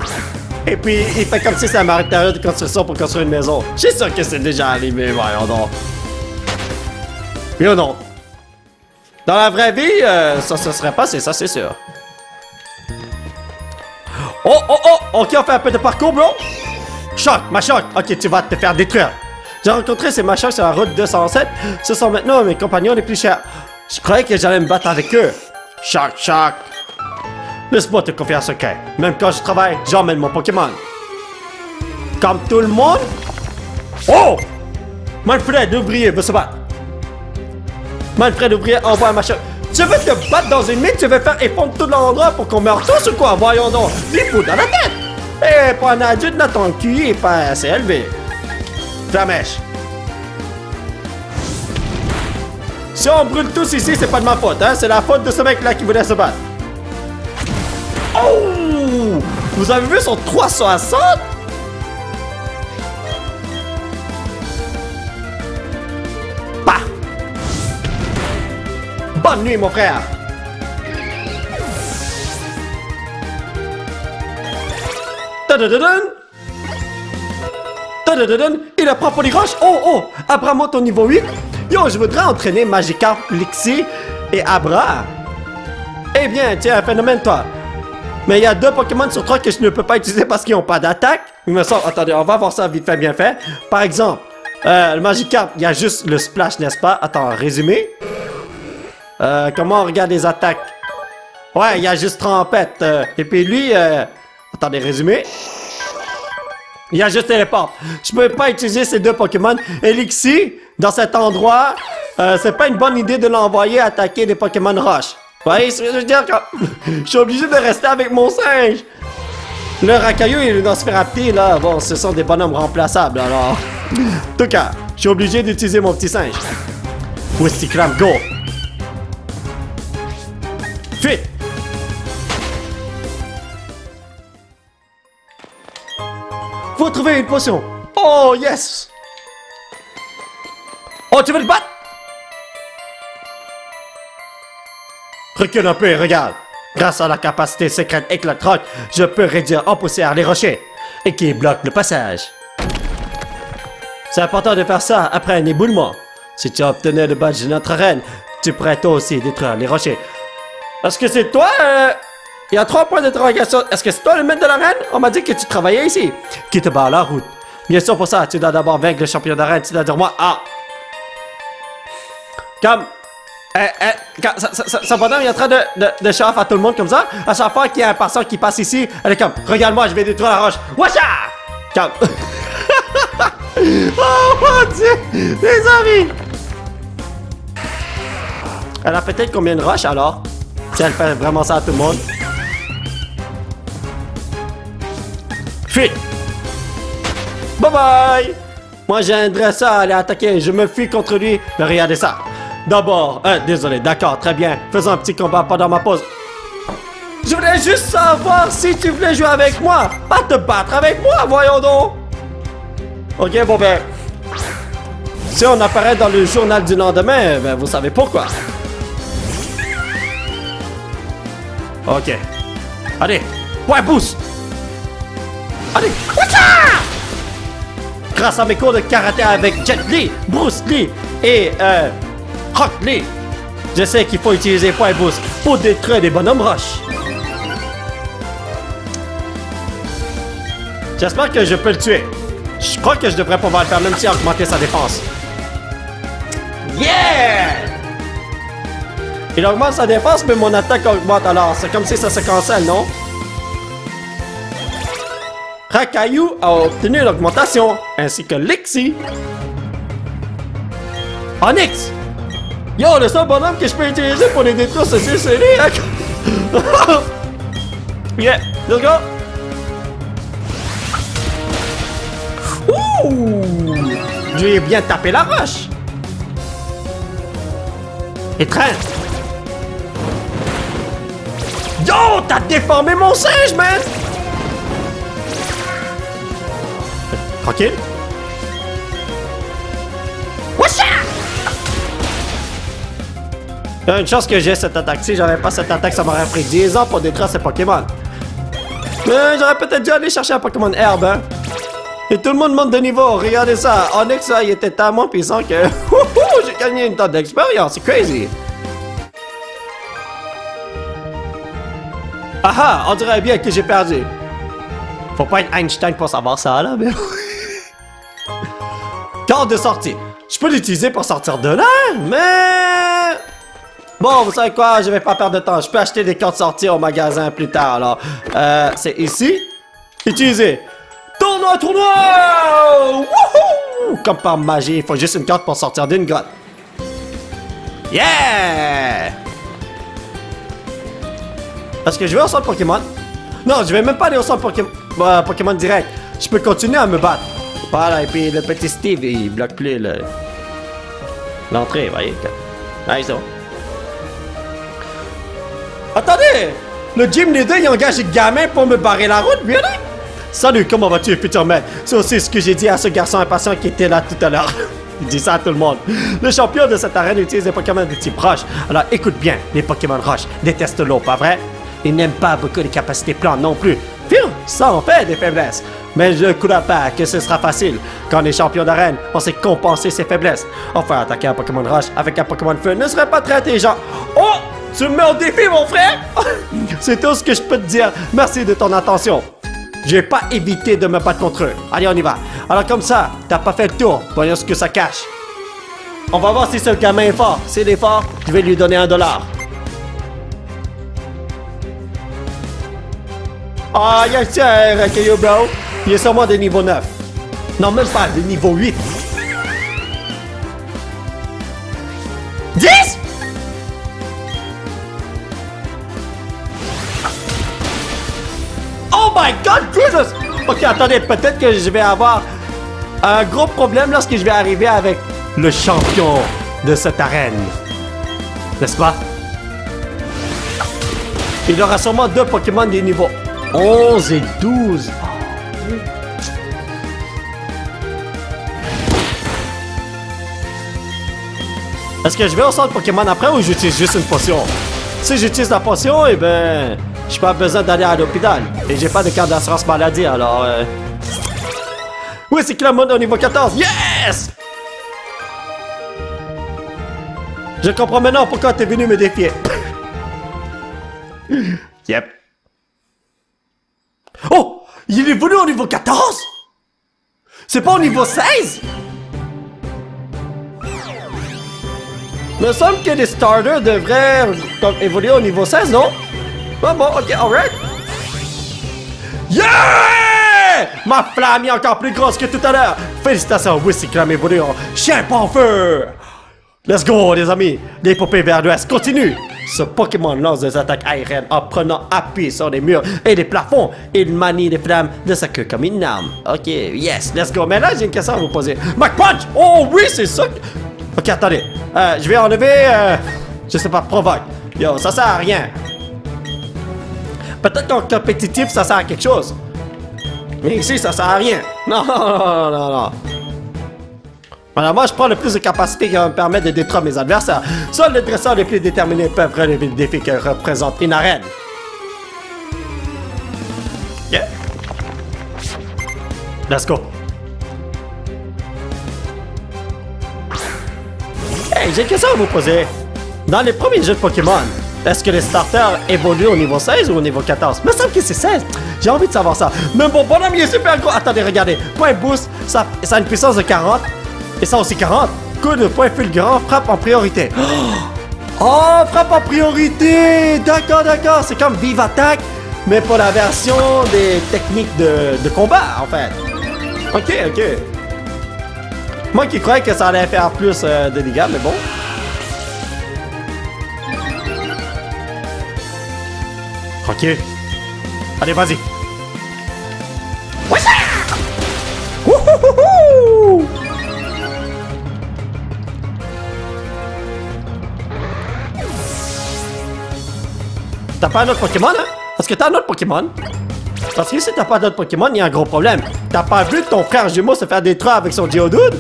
et puis il fait comme si c'est un matériau de construction pour construire une maison. Je suis sûr que c'est déjà arrivé, voyons donc. Oui ou non? Dans la vraie vie, euh, ça se serait passé, ça c'est sûr. Oh, oh, oh! Ok, on fait un peu de parcours, bro! Choc, ma choc! Ok, tu vas te faire détruire. J'ai rencontré ces machins sur la route 207. Ce sont maintenant mes compagnons les plus chers. Je croyais que j'allais me battre avec eux. Choc, choc! Laisse-moi te confier un secret. Même quand je travaille, j'emmène mon Pokémon. Comme tout le monde? Oh! Manfred, l'ouvrier, veut se battre. Manfred Ouvrier envoie un machin. Tu veux te battre dans une mine, tu veux faire effondre tout l'endroit pour qu'on meure tous ou quoi? Voyons donc, des fous dans la tête! Eh, pour un adulte, notre QI est pas assez élevé. Flamèche. Si on brûle tous ici, c'est pas de ma faute, hein? C'est la faute de ce mec-là qui voulait se battre. Oh! Vous avez vu son 360? Bonne nuit, mon frère! Il apprend pour les! Oh, oh! Abra ton niveau 8! Yo, je voudrais entraîner Magikarp, Lixie et Abra! Eh bien, tiens, un phénomène, toi! Mais il y a deux Pokémon sur trois que je ne peux pas utiliser parce qu'ils n'ont pas d'attaque. Il me semble... Attendez, on va voir ça vite fait, bien fait. Par exemple, euh, le Magikarp, il y a juste le splash, n'est-ce pas? Attends, résumé. Euh, comment on regarde les attaques? Ouais, il y a juste Trompette. Euh, et puis lui, euh, attendez, résumé. Il y a juste Téléport. Je peux pas utiliser ces deux Pokémon. Elixir, dans cet endroit, c'est pas une bonne idée de l'envoyer attaquer des Pokémon roches. Vous voyez ce que je veux dire? Je suis obligé de rester avec mon singe. Le Racaillou et le Nosferapti, là, bon, ce sont des bonhommes remplaçables, alors... En tout cas, je suis obligé d'utiliser mon petit singe. Wistikram, go! Fuis Faut trouver une potion. Oh yes. Oh tu veux te battre? Recule un peu et regarde. Grâce à la capacité secrète éclatante, je peux réduire en poussière les rochers et qui bloquent le passage. C'est important de faire ça après un éboulement. Si tu obtenais le badge de notre reine, tu pourrais toi aussi détruire les rochers. Est-ce que c'est toi euh, Il y a trois points d'interrogation. Est-ce que c'est toi le maître de la reine On m'a dit que tu travaillais ici. Qui te bat la route? Bien sûr, pour ça, tu dois d'abord vaincre le champion reine. Tu dois dire moi, ah. Comme. Eh, eh, quand, ça, ça, ça, bonhomme est en train de, de, de chauffer à tout le monde comme ça. À chaque fois qu'il y a un passant qui passe ici, elle est comme Regarde-moi, je vais détruire la roche. Washa Comme. oh mon dieu Les amis Elle a peut-être combien de roches alors? Si elle fait vraiment ça à tout le monde. Fuite Bye bye Moi j'aimerais ça aller attaquer, je me fuis contre lui, mais regardez ça. D'abord, euh, désolé, d'accord, très bien. Faisons un petit combat pendant ma pause. Je voulais juste savoir si tu voulais jouer avec moi, pas te battre avec moi, voyons donc. Ok, bon ben... Si on apparaît dans le journal du lendemain, ben vous savez pourquoi. Ok. Allez, ouais, boost Allez, Grâce à mes cours de karaté avec Jet Li, Bruce Lee et euh, Rock Lee, je sais qu'il faut utiliser Point Boost pour détruire des bonhommes roches. J'espère que je peux le tuer. Je crois que je devrais pouvoir le faire même si augmenter sa défense. Yeah! Il augmente sa défense, mais mon attaque augmente alors. C'est comme si ça se cancelle, non? Rakayu a obtenu l'augmentation, ainsi que Lixie. Onyx! Yo, le seul bonhomme que je peux utiliser pour les détruire, c'est celui Yeah, let's go! Ouh! Je ai bien tapé la roche! Étreinte! Yo, t'as déformé mon singe, man! Tranquille. What's une chance que j'ai cette attaque. Si j'avais pas cette attaque, ça m'aurait pris 10 ans pour détruire ces Pokémon. Mais j'aurais peut-être dû aller chercher un Pokémon herbe, hein. Et tout le monde monte de niveau. Regardez ça. Onyx, il était tellement puissant que... j'ai gagné une tonne d'expérience. C'est crazy. Ah ah, on dirait bien que j'ai perdu. Faut pas être Einstein pour savoir ça, là, mais... Carte de sortie. Je peux l'utiliser pour sortir de là, mais... Bon, vous savez quoi, je vais pas perdre de temps. Je peux acheter des cartes de sortie au magasin plus tard, alors. Euh, c'est ici. Utiliser. Tournoi, tournoi! Wouhou! Comme par magie, il faut juste une carte pour sortir d'une grotte. Yeah! Est-ce que je vais au centre Pokémon? Non, je vais même pas aller au centre Pokémon, euh, Pokémon direct. Je peux continuer à me battre. Voilà, et puis le petit Steve, il bloque plus le... l'entrée, voyez. Ah, ça. Attendez! Le gym leader, il engage des gamins pour me barrer la route, really? Salut, comment vas-tu, futur maître? C'est aussi ce que j'ai dit à ce garçon impatient qui était là tout à l'heure. Il dit ça à tout le monde. Le champion de cette arène utilise des Pokémon de type roche. Alors écoute bien, les Pokémon roche détestent l'eau, pas vrai? Ils n'aiment pas beaucoup les capacités plantes non plus. Phew, ça en fait des faiblesses. Mais je ne crois pas que ce sera facile. Quand on est champion d'arène, on sait compenser ses faiblesses. Enfin, attaquer un Pokémon roche avec un Pokémon feu ne serait pas très intelligent. Oh! Tu me mets au défi, mon frère? C'est tout ce que je peux te dire. Merci de ton attention. Je vais pas éviter de me battre contre eux. Allez, on y va. Alors comme ça, t'as pas fait le tour. Voyons ce que ça cache. On va voir si ce gamin est fort. S'il est fort, je vais lui donner un dollar. Ah, oh, yes, sir, bro. Il est sûrement de niveau 9. Non, même pas, de niveau 8. 10 Oh my god, Jesus! Ok, attendez, peut-être que je vais avoir un gros problème lorsque je vais arriver avec le champion de cette arène. N'est-ce pas? Il aura sûrement deux Pokémon des niveaux 11 et 12. Est-ce que je vais au centre Pokémon après ou j'utilise juste une potion? Si j'utilise la potion, eh ben, j'ai pas besoin d'aller à l'hôpital. Et j'ai pas de carte d'assurance maladie, alors... Oui, c'est Clamon au niveau 14. Yes! Je comprends maintenant pourquoi t'es venu me défier. yep. Oh! Il est venu au niveau 14? C'est pas au niveau 16? Me semble que les starters devraient évoluer au niveau 16, non? Bon, bon, ok, alright. Yeah! Ma flamme est encore plus grosse que tout à l'heure. Félicitations, oui, c'est évolué en chien feu. Let's go, les amis. L'épopée vers l'ouest continue. Ce Pokémon lance des attaques aériennes en prenant appui sur les murs et les plafonds. Il manie les flammes de sa queue comme une arme. Ok, yes, let's go. Mais là, j'ai une question à vous poser. Mac Punch! Oh oui, c'est ça! Ok, attendez. Euh, je vais enlever... Euh, je sais pas, provoque. Yo, ça sert à rien. Peut-être qu'en compétitif, ça sert à quelque chose. Mais ici, ça sert à rien. Non, non, non, non. Alors moi, je prends le plus de capacité qui va me permettre de détruire mes adversaires. Seuls les dresseurs les plus déterminés peuvent relever le défi que représente une arène. Yeah. Let's go. Hey, j'ai une question à vous poser. Dans les premiers jeux de Pokémon, est-ce que les starters évoluent au niveau 16 ou au niveau 14? Il me semble que c'est 16. J'ai envie de savoir ça. Mais bon bonhomme, il est super gros. Attendez, regardez. Point boost, ça, ça a une puissance de 40. Et ça aussi 40. Coup de point fulgurant, frappe en priorité. Oh, frappe en priorité! D'accord, d'accord. C'est comme Vive Attack, mais pour la version des techniques de, de combat, en fait. Ok, ok. Moi qui croyais que ça allait faire plus euh, de dégâts, mais bon. Ok. Allez, vas-y. Wouhouhouhou! T'as pas un autre Pokémon, hein? Parce que t'as un autre Pokémon. Parce que si t'as pas d'autre Pokémon, il y a un gros problème. T'as pas vu ton frère jumeau se faire détruire avec son Geodude?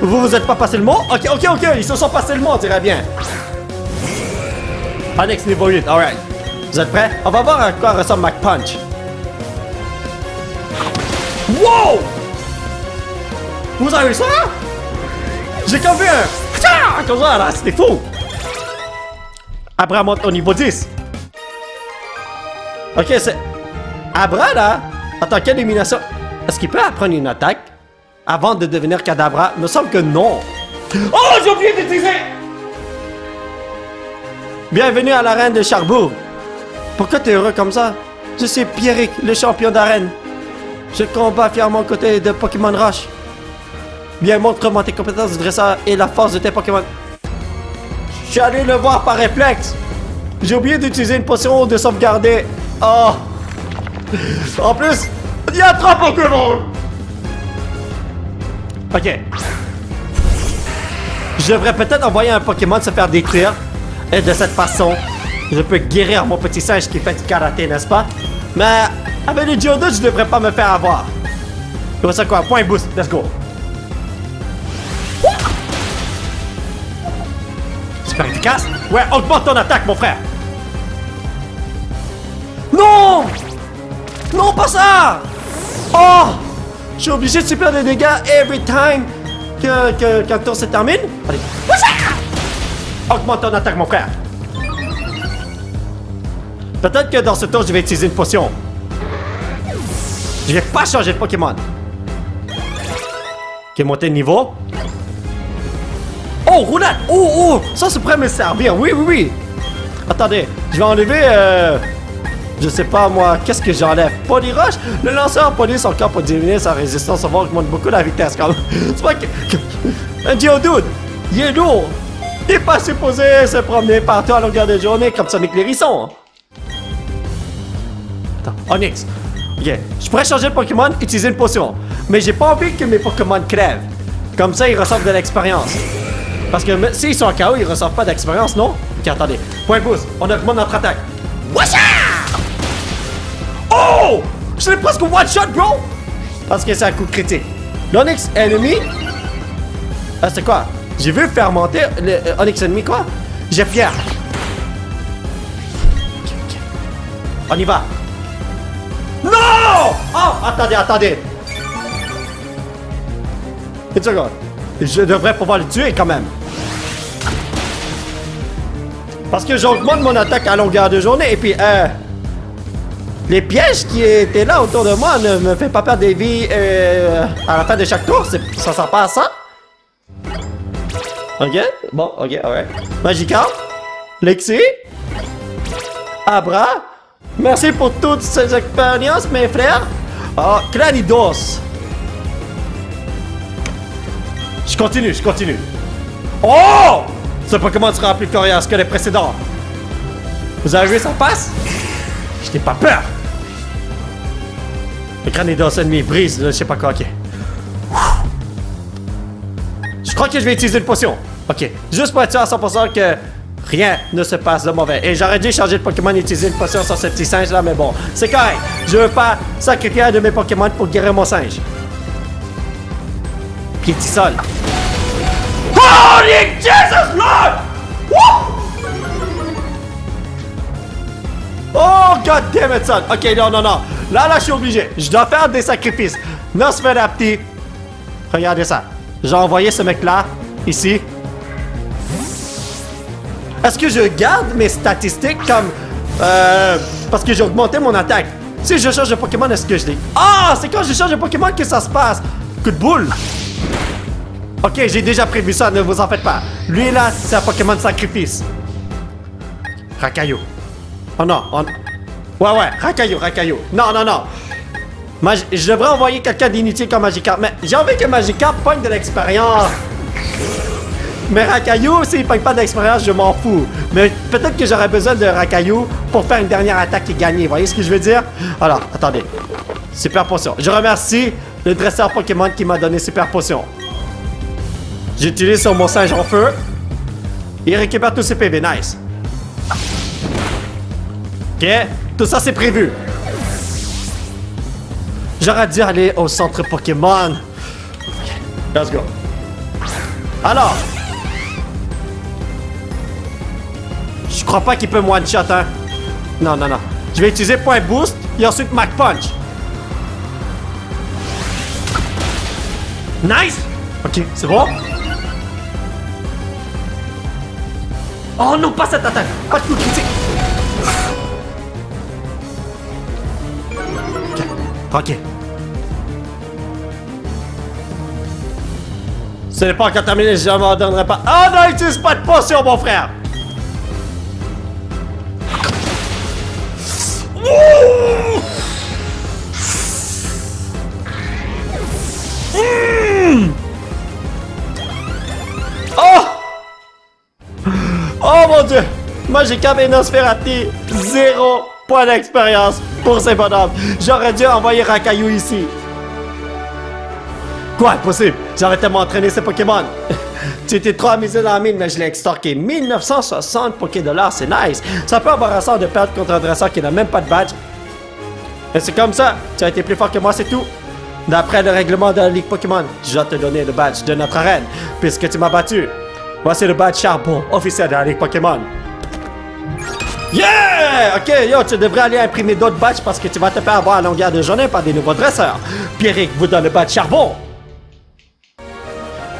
Vous vous êtes pas passé le mot? Ok, ok, ok, ils se sont passés le mot, on dirait bien. Onyx niveau 8, alright. Vous êtes prêts? On va voir à quoi ressemble Mac Punch. Wow! Vous avez ça? J'ai comme vu un... Comme ça, c'était fou! Abra monte au niveau 10. Ok, c'est... Abra, là? Attends, quelle élimination? Est-ce qu'il peut apprendre une attaque avant de devenir Cadabra? Me semble que non. Oh, j'ai oublié d'utiliser! Bienvenue à l'arène de Charbourg. Pourquoi t'es heureux comme ça? Je suis Pierrick, le champion d'arène. Je combats fièrement aux côtés de Pokémon Rush. Bien, montre-moi tes compétences de dresseur et la force de tes Pokémon. Je suis allé le voir par réflexe. J'ai oublié d'utiliser une potion de sauvegarder. Oh! En plus, il y a trois Pokémon! Ok. Je devrais peut-être envoyer un Pokémon se faire détruire. Et de cette façon, je peux guérir mon petit singe qui fait du karaté, n'est-ce pas? Mais avec le Geodude, je devrais pas me faire avoir. C'est ça quoi? Point boost, let's go. Super efficace? Ouais, augmente ton attaque, mon frère! Non! Non, pas ça! Oh! Je suis obligé de subir des dégâts every time que, que, le tour se termine. Allez. Augmente ton attaque, mon frère. Peut-être que dans ce tour, je vais utiliser une potion. Je vais pas changer de Pokémon. Ok, monter de niveau. Oh, roulade! Oh, oh! Ça, ça pourrait me servir. Oui, oui, oui. Attendez, je vais enlever... Euh, je sais pas, moi, qu'est-ce que j'enlève? Polyrush? Le lanceur poly son corps pour diminuer sa résistance. On voit augmente beaucoup la vitesse, quand même. C'est pas que... Un Geodude! Il est lourd! Il est pas supposé se promener partout à longueur de journée comme Sonic l'hérisson. Attends, Onyx. Ok, je pourrais changer de Pokémon, utiliser une potion. Mais j'ai pas envie que mes Pokémon crèvent. Comme ça, ils reçoivent de l'expérience. Parce que s'ils sont en KO, ils reçoivent pas d'expérience, non? Ok, attendez. Point boost, on augmente notre attaque. What's Je l'ai presque one shot, bro! Parce que c'est un coup critique. L'Onyx ennemi. Ah, c'est quoi? J'ai vu fermenter le euh, Enemy, quoi? J'ai fier. On y va. Non! Oh, attendez, attendez. Une seconde. Je devrais pouvoir le tuer quand même. Parce que j'augmente mon attaque à longueur de journée et puis euh, les pièges qui étaient là autour de moi ne me fait pas perdre des vies euh, à la fin de chaque tour. Ça sert pas. Ok, bon, ok, alright. Magikarp, Lexi, Abra, merci pour toutes ces expériences, mes frères. Oh, Clanidos. Je continue, je continue. Oh! Ce Pokémon sera plus coriace que les précédents. Vous avez vu sa face? Je n'ai pas peur. Le Cranidos ennemi brise, je sais pas quoi, ok. Je crois que je vais utiliser une potion. Ok, juste pour être sûr à 100% que rien ne se passe de mauvais. Et j'aurais dû changer de Pokémon et utiliser une potion sur ce petit singe là, mais bon, c'est correct. Je veux pas sacrifier un de mes Pokémon pour guérir mon singe. Piétisol. Holy Jesus Lord! Oh god damn it son! Ok non non non. Là là je suis obligé. Je dois faire des sacrifices. Nosferapti. Regardez ça. J'ai envoyé ce mec là. Ici. Est-ce que je garde mes statistiques comme... Euh, parce que j'ai augmenté mon attaque? Si je change de Pokémon, est-ce que je l'ai... Ah! c'est quand je change de Pokémon que ça se passe! Coup de boule! Ok, j'ai déjà prévu ça, ne vous en faites pas. Lui là, c'est un Pokémon sacrifice. Rakayo. Oh non, on... Ouais, ouais, Rakayo, Rakayo. Non, non, non. Je devrais envoyer quelqu'un d'inutile comme Magikarp, mais j'ai envie que Magikarp pogne de l'expérience. Mais Rakayu, s'il pogne pas d'expérience, je m'en fous. Mais peut-être que j'aurais besoin de Rakayu pour faire une dernière attaque et gagner. Vous voyez ce que je veux dire? Alors, attendez. Super potion. Je remercie le dresseur Pokémon qui m'a donné super potion. J'utilise mon singe en feu. Il récupère tous ses PV. Nice. Tout ça, c'est prévu. J'aurais dû aller au centre Pokémon. Let's go. Alors. Je crois pas qu'il peut me one-shot, hein. Non, non, non. Je vais utiliser point boost et ensuite Mac Punch. Nice! Ok, c'est bon? Oh non, pas cette attaque! Pas de coup critique! Ok. Ce n'est pas encore terminé, je m'en donnerai pas. Oh non, utilise pas de potion, mon frère! Oh! Oh mon dieu! Magikarp et Nosferati, zéro point d'expérience pour ces bonhommes. J'aurais dû envoyer Rakayu ici. Quoi, impossible? J'aurais tellement entraîné ces Pokémon. tu étais trop amusé dans la mine, mais je l'ai extorqué. 1960 Pokédollars, c'est nice. Ça peut embarrassant de perdre contre un dresseur qui n'a même pas de badge. Et c'est comme ça. Tu as été plus fort que moi, c'est tout. D'après le règlement de la Ligue Pokémon, je dois te donner le badge de notre arène, puisque tu m'as battu. Voici le badge charbon officiel de la Ligue Pokémon. Yeah! Ok, yo, tu devrais aller imprimer d'autres badges parce que tu vas te faire avoir à longueur de journée par des nouveaux dresseurs. Pierrick vous donne le badge charbon.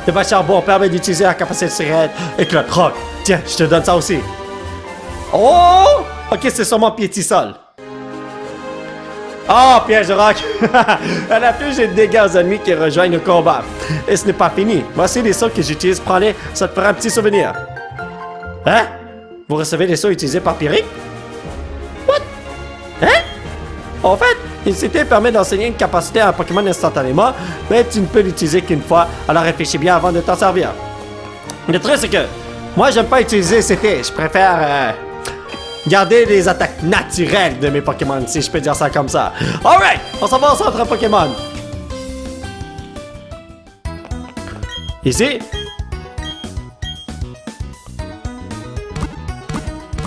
Le badge charbon permet d'utiliser la capacité de sirène et le rock. Tiens, je te donne ça aussi. Oh! Ok, c'est sûrement Piétisol. Oh, piège de rock! à la plus, des dégâts aux ennemis qui rejoignent le combat. Et ce n'est pas fini. Voici les sauts que j'utilise. Prends-les, ça te fera un petit souvenir. Hein? Vous recevez les sauts utilisés par Pierrick? What? Hein? En fait, une CT permet d'enseigner une capacité à un Pokémon instantanément, mais tu ne peux l'utiliser qu'une fois, alors réfléchis bien avant de t'en servir. Le truc, c'est que moi, j'aime pas utiliser CT. Je préfère euh, garder les attaques naturelles de mes Pokémon, si je peux dire ça comme ça. Alright, on s'en va au centre Pokémon. Ici.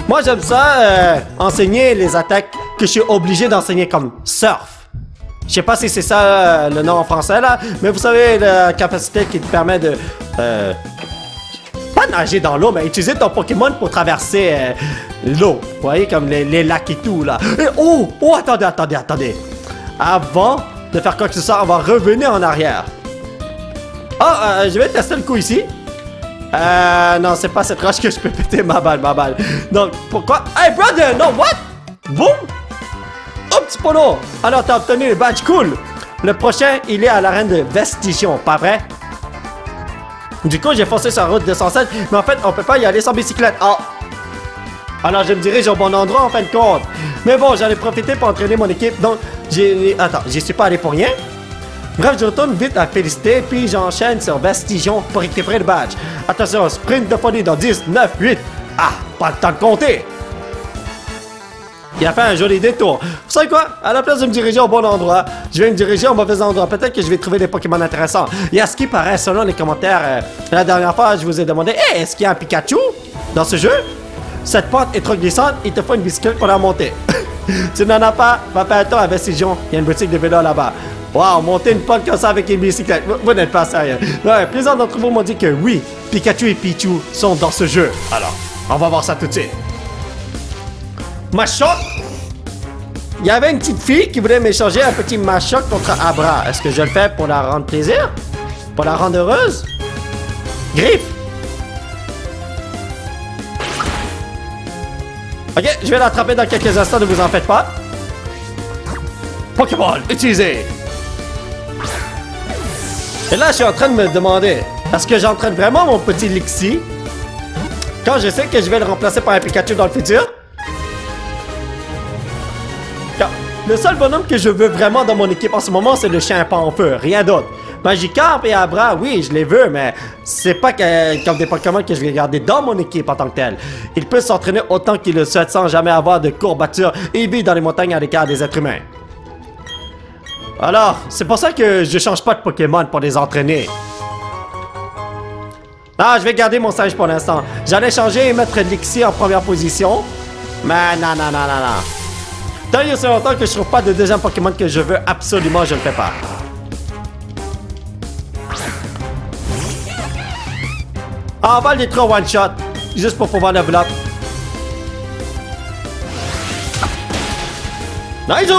Moi, j'aime ça, euh, enseigner les attaques que je suis obligé d'enseigner comme surf. Je sais pas si c'est ça euh, le nom en français là, mais vous savez la capacité qui te permet de... Euh, Pas nager dans l'eau, mais utiliser ton Pokémon pour traverser euh, l'eau. Vous voyez, comme les, les, lacs et tout, là. Et, oh, oh, attendez, attendez, attendez. Avant de faire quoi que ce soit, on va revenir en arrière. Oh, je vais tester le coup ici. Euh, non, c'est pas cette roche que je peux péter ma balle, ma balle. Donc, pourquoi? Hey, brother, no, what? Boum! Oh, petit pono! Alors, t'as obtenu le badge cool. Le prochain, il est à l'arène de Vestigion, pas vrai? Du coup, j'ai foncé sur la route 207, mais en fait, on peut pas y aller sans bicyclette. Oh! Alors, je me dirige au bon endroit, en fin de compte. Mais bon, j'en ai profité pour entraîner mon équipe, donc j'ai... Attends, j'y suis pas allé pour rien. Bref, je retourne vite à Félicité, puis j'enchaîne sur Vestigion pour récupérer le badge. Attention, sprint de folie dans 10, 9, 8. Ah, pas le temps de compter. Il a fait un joli détour. Vous savez quoi? À la place de me diriger au bon endroit, je vais me diriger au mauvais endroit. Peut-être que je vais trouver des Pokémon intéressants. Y a ce qui paraît, selon les commentaires, euh, la dernière fois, je vous ai demandé hey, est-ce qu'il y a un Pikachu dans ce jeu? Cette pente est trop glissante, il te faut une bicyclette pour la monter. tu n'en as pas? Va faire un à Vestigion. Il y a une boutique de vélo là-bas. Wow, monter une pente comme ça avec une bicyclette. Vous, n'êtes pas sérieux. Ouais, plusieurs d'entre vous m'ont dit que oui, Pikachu et Pichu sont dans ce jeu. Alors, on va voir ça tout de suite. Machoc! Il y avait une petite fille qui voulait m'échanger un petit Machoc contre Abra. Est-ce que je le fais pour la rendre plaisir? Pour la rendre heureuse? Griffe! Ok, je vais l'attraper dans quelques instants, ne vous en faites pas. Pokéball, utilisé! Et là, je suis en train de me demander, est-ce que j'entraîne vraiment mon petit Lixie quand je sais que je vais le remplacer par un Pikachu dans le futur? le seul bonhomme que je veux vraiment dans mon équipe en ce moment, c'est le chien en feu, rien d'autre. Magikarp et Abra, oui, je les veux, mais c'est pas comme des Pokémon que je vais garder dans mon équipe en tant que tel. Il peut s'entraîner autant qu'il le souhaite sans jamais avoir de courbatures et vivre dans les montagnes à l'écart des êtres humains. Alors, c'est pour ça que je change pas de Pokémon pour les entraîner. Ah, je vais garder mon singe pour l'instant. J'allais changer et mettre Lixie en première position. Mais non, non, non, non, non. Tant il y a longtemps que je trouve pas de deuxième Pokémon que je veux, absolument, je le fais pas. Ah, on va les trois one-shot. Juste pour pouvoir level up. Nice!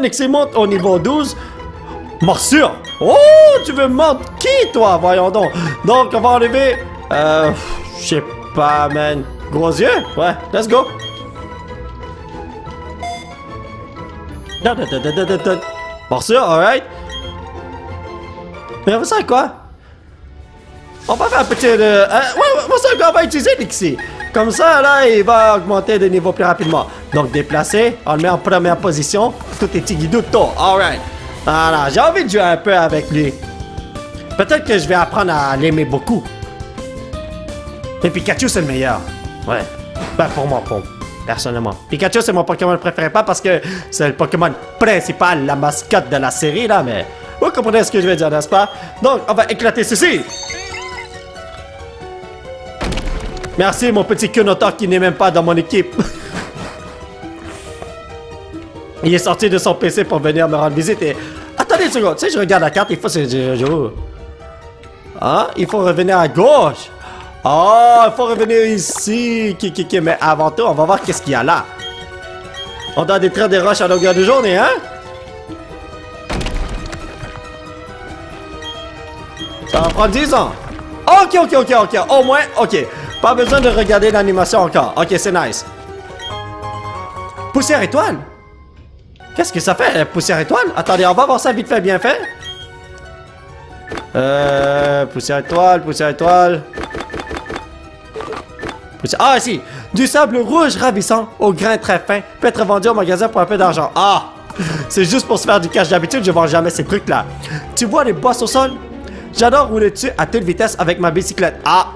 Nixie monte au niveau 12. Morsure! Oh, tu veux mordre qui, toi? Voyons donc? Donc, on va enlever... Euh... Je sais pas, man. Gros yeux? Ouais, let's go. Morsure, alright. Mais vous savez quoi? On va faire un petit... Euh, ouais, vous savez quoi? On va utiliser Nixie. Comme ça, là, il va augmenter de niveau plus rapidement. Donc, déplacer, on le met en première position. Tout est petit guidouto. Alright. Voilà, j'ai envie de jouer un peu avec lui. Peut-être que je vais apprendre à l'aimer beaucoup. Mais Pikachu, c'est le meilleur. Ouais. Ben, pour moi, pour personnellement. Pikachu, c'est mon Pokémon préféré. Pas parce que c'est le Pokémon principal, la mascotte de la série, là, mais... Vous comprenez ce que je veux dire, n'est-ce pas? Donc, on va éclater ceci. Merci, mon petit Kunotor qui n'est même pas dans mon équipe. il est sorti de son PC pour venir me rendre visite et... Attendez une seconde, tu sais, je regarde la carte, il faut... Ah, il faut revenir à gauche. Oh, il faut revenir ici. Mais avant tout, on va voir qu'est-ce qu'il y a là. On doit détruire des roches à longueur de journée, hein? Ça va prendre 10 ans. Ok, ok, ok, ok. Au moins, ok. Pas besoin de regarder l'animation encore. Ok, c'est nice. Poussière étoile? Qu'est-ce que ça fait, poussière étoile? Attendez, on va voir ça vite fait, bien fait. Euh, poussière étoile, poussière étoile. Ah, si! Du sable rouge ravissant au grain très fin peut être vendu au magasin pour un peu d'argent. Ah! C'est juste pour se faire du cash. D'habitude, je vends jamais ces trucs-là. Tu vois les bosses au sol? J'adore rouler dessus à toute vitesse avec ma bicyclette. Ah!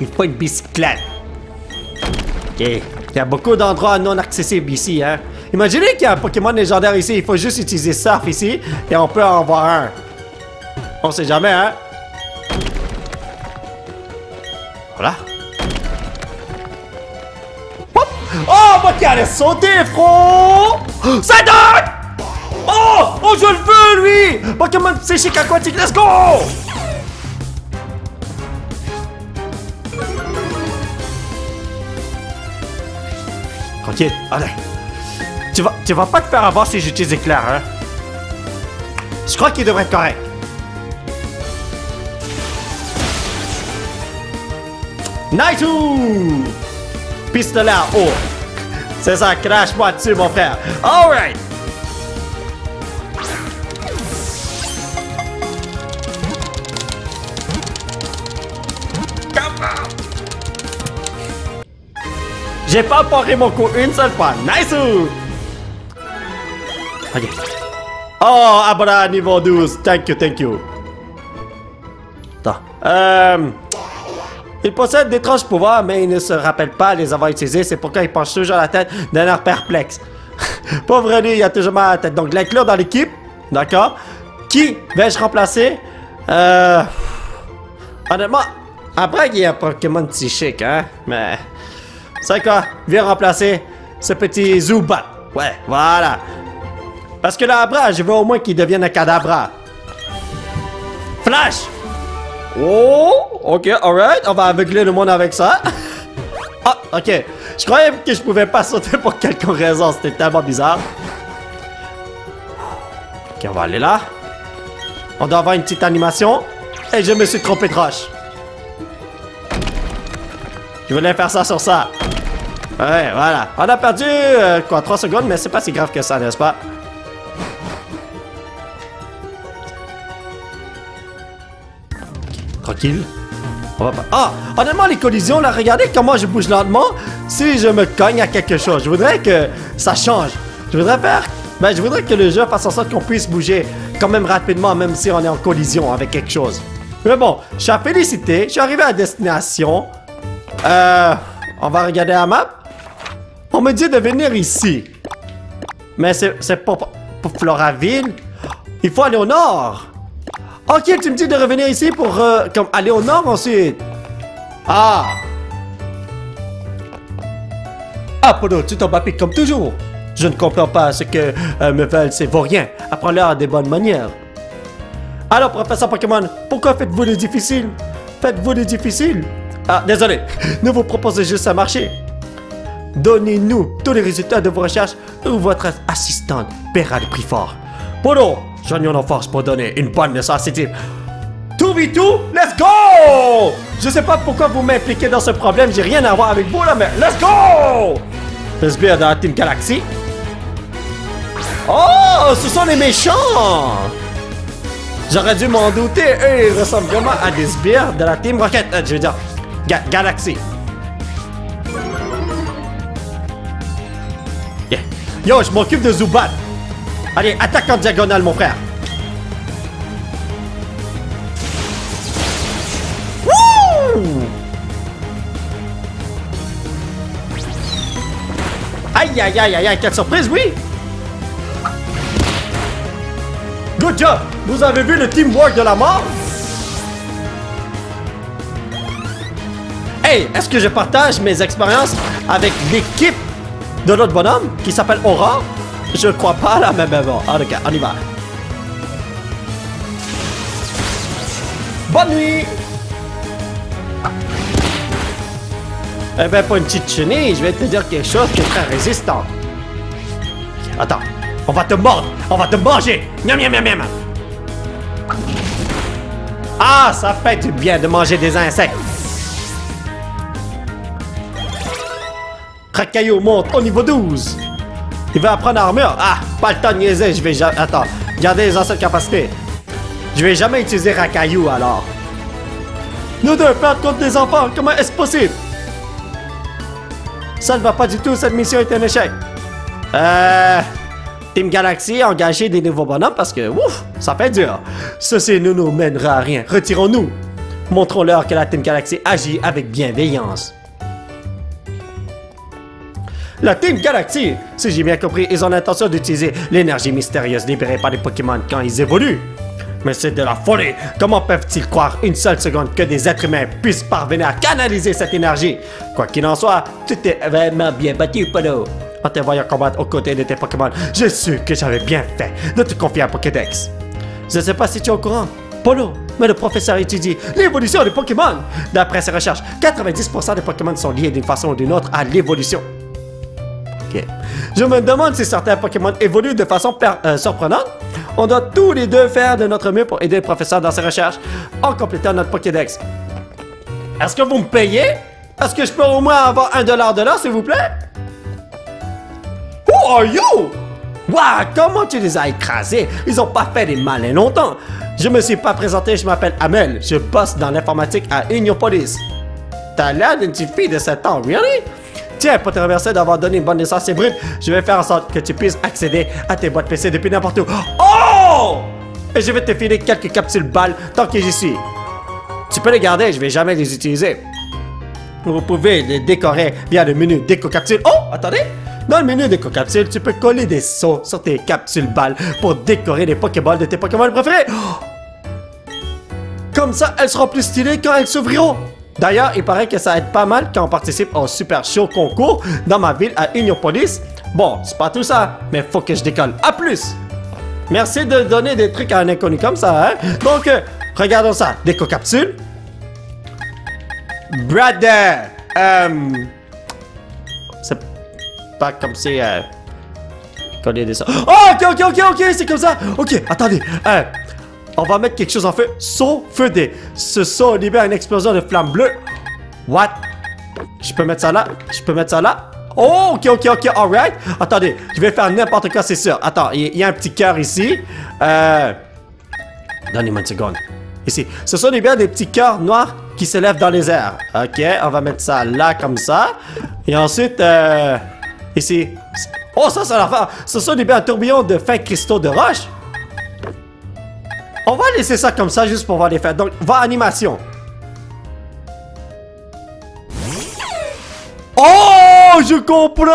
Il faut une bicyclette. Ok. Il y a beaucoup d'endroits non accessibles ici, hein. Imaginez qu'il y a un Pokémon légendaire ici. Il faut juste utiliser Surf ici et on peut en voir un. On sait jamais, hein. Voilà. Oh, moi qui allais sauter, front! Ça donne! Oh! Oh, je le veux, lui! Pokémon psychique aquatique, let's go! Tranquille, allez. Tu vas, tu vas pas te faire avoir si j'utilise éclair, hein? Je crois qu'il devrait être correct. Nice! Pistolet à eau. C'est ça, crash-moi dessus, mon frère. Alright! J'ai pas paré mon coup une seule fois. Nice! Ok. Oh, Abra niveau 12. Thank you, thank you. Attends. Euh... Il possède d'étranges pouvoirs, mais il ne se rappelle pas les avoir utilisés. C'est pourquoi il penche toujours la tête d'un air perplexe. Pauvre lui, il a toujours mal à la tête. Donc, l'inclure dans l'équipe. D'accord. Qui vais-je remplacer? Euh... Honnêtement, après, il y a un Pokémon psychique, hein? Mais... C'est quoi? Viens remplacer ce petit Zubat. Ouais, voilà. Parce que là, Abra, je veux au moins qu'il devienne un cadabra. Flash! Oh, ok, alright, on va aveugler le monde avec ça. ah, ok. Je croyais que je pouvais pas sauter pour quelque raison, c'était tellement bizarre. Ok, on va aller là. On doit avoir une petite animation. Et je me suis trompé de roche. Je voulais faire ça sur ça. Ouais, voilà. On a perdu, euh, quoi, 3 secondes, mais c'est pas si grave que ça, n'est-ce pas? Tranquille. On va pas... Ah! Honnêtement, les collisions, là, regardez comment je bouge lentement. Si je me cogne à quelque chose, je voudrais que ça change. Je voudrais faire... Ben, je voudrais que le jeu fasse en sorte qu'on puisse bouger quand même rapidement, même si on est en collision avec quelque chose. Mais bon, je suis à féliciter. Je suis arrivé à destination. Euh... On va regarder la map. On me dit de venir ici. Mais c'est pour, pour Floraville. Il faut aller au nord. Ok, tu me dis de revenir ici pour euh, comme aller au nord ensuite. Ah. Apollo, tu t'en comme toujours. Je ne comprends pas ce que euh, me veulent ces vauriens. Apprends-leur des bonnes manières. Alors, professeur Pokémon, pourquoi faites-vous les difficiles Faites-vous les difficiles Ah, désolé. Ne vous proposez juste un marché. Donnez-nous tous les résultats de vos recherches ou votre assistante paiera le prix fort. Polo, joignons nos forces pour donner une bonne nécessité. 2v2, let's go! Je sais pas pourquoi vous m'impliquez dans ce problème, j'ai rien à voir avec vous là, mais let's go! bien dans la Team Galaxy. Oh, ce sont les méchants! J'aurais dû m'en douter, eux, ils ressemblent vraiment à des sbires de la Team Rocket, euh, je veux dire, Galaxy. Yo, je m'occupe de Zubat. Allez, attaque en diagonale, mon frère. Wouh! Aïe, aïe, aïe, aïe, quelle surprise, oui! Good job! Vous avez vu le teamwork de la mort? Hey, est-ce que je partage mes expériences avec l'équipe de notre bonhomme qui s'appelle Aura? Je crois pas la même bon. Ah, regarde, on y va. Bonne nuit Eh ben, pas une petite chenille, je vais te dire quelque chose qui est très résistant. Attends, on va te mordre, on va te manger. Miam, miam, miam, miam. Ah, ça fait du bien de manger des insectes. Caillou monte au niveau 12. Il va apprendre armure. Ah, pas le temps de niaiser, je vais jamais... Attends, gardez les anciennes capacités. Je vais jamais utiliser Rakayu alors. Nous deux perdre contre des enfants, comment est-ce possible? Ça ne va pas du tout, cette mission est un échec. Euh... Team Galaxy a engagé des nouveaux bonhommes parce que, ouf, ça fait dur. Ceci ne nous mènera à rien. Retirons-nous. Montrons-leur que la Team Galaxy agit avec bienveillance. La Team Galaxy, si j'ai bien compris, ils ont l'intention d'utiliser l'énergie mystérieuse libérée par les Pokémon quand ils évoluent. Mais c'est de la folie! Comment peuvent-ils croire une seule seconde que des êtres humains puissent parvenir à canaliser cette énergie? Quoi qu'il en soit, tout est vraiment bien battu, Polo. en te voyant combattre aux côtés de tes Pokémon. Je suis que j'avais bien fait de te confier un Pokédex. Je sais pas si tu es au courant, Polo, mais le professeur étudie l'évolution des Pokémon. D'après ses recherches, 90% des Pokémon sont liés d'une façon ou d'une autre à l'évolution. Je me demande si certains Pokémon évoluent de façon euh, surprenante. On doit tous les deux faire de notre mieux pour aider le professeur dans ses recherches en complétant notre Pokédex. Est-ce que vous me payez? Est-ce que je peux au moins avoir un dollar de là, s'il vous plaît? Who are you? Wow, comment tu les as écrasés? Ils ont pas fait des malins longtemps. Je me suis pas présenté, je m'appelle Amel. Je bosse dans l'informatique à Union Police. T'as l'air d'une petite fille de 7 ans, really? Tiens, pour te remercier d'avoir donné une bonne naissance et brute, je vais faire en sorte que tu puisses accéder à tes boîtes PC depuis n'importe où. Oh! Et je vais te filer quelques capsules balles tant que j'y suis. Tu peux les garder, je vais jamais les utiliser. Vous pouvez les décorer via le menu déco capsule. Oh, attendez! Dans le menu déco capsule, tu peux coller des sauts sur tes capsules balles pour décorer les Pokéballs de tes Pokémon préférés. Comme ça, elles seront plus stylées quand elles s'ouvriront. D'ailleurs, il paraît que ça aide pas mal quand on participe au super show concours dans ma ville à Union Police. Bon, c'est pas tout ça, mais faut que je décolle. À plus! Merci de donner des trucs à un inconnu comme ça, hein? Donc, euh, regardons ça. Déco capsule. Brother! Euh, c'est pas comme si... Euh, coller des... Oh, ok, ok, ok, ok, c'est comme ça! Ok, attendez. Euh, on va mettre quelque chose en feu. Des. Ce saut libère une explosion de flammes bleues. What? Je peux mettre ça là? Je peux mettre ça là? Oh, ok, ok, ok, alright. Attendez, je vais faire n'importe quoi, c'est sûr. Attends, il y, a un petit cœur ici. Euh... Donnez-moi une seconde. Ici. Ce sont bien des petits cœurs noirs qui s'élèvent dans les airs. Ok, on va mettre ça là, comme ça. Et ensuite, euh... Ici. Oh, ça, ça va faire. Ce sont bien un tourbillon de fins cristaux de roche. On va laisser ça comme ça juste pour voir les faire. Donc, va animation. Oh, je comprends!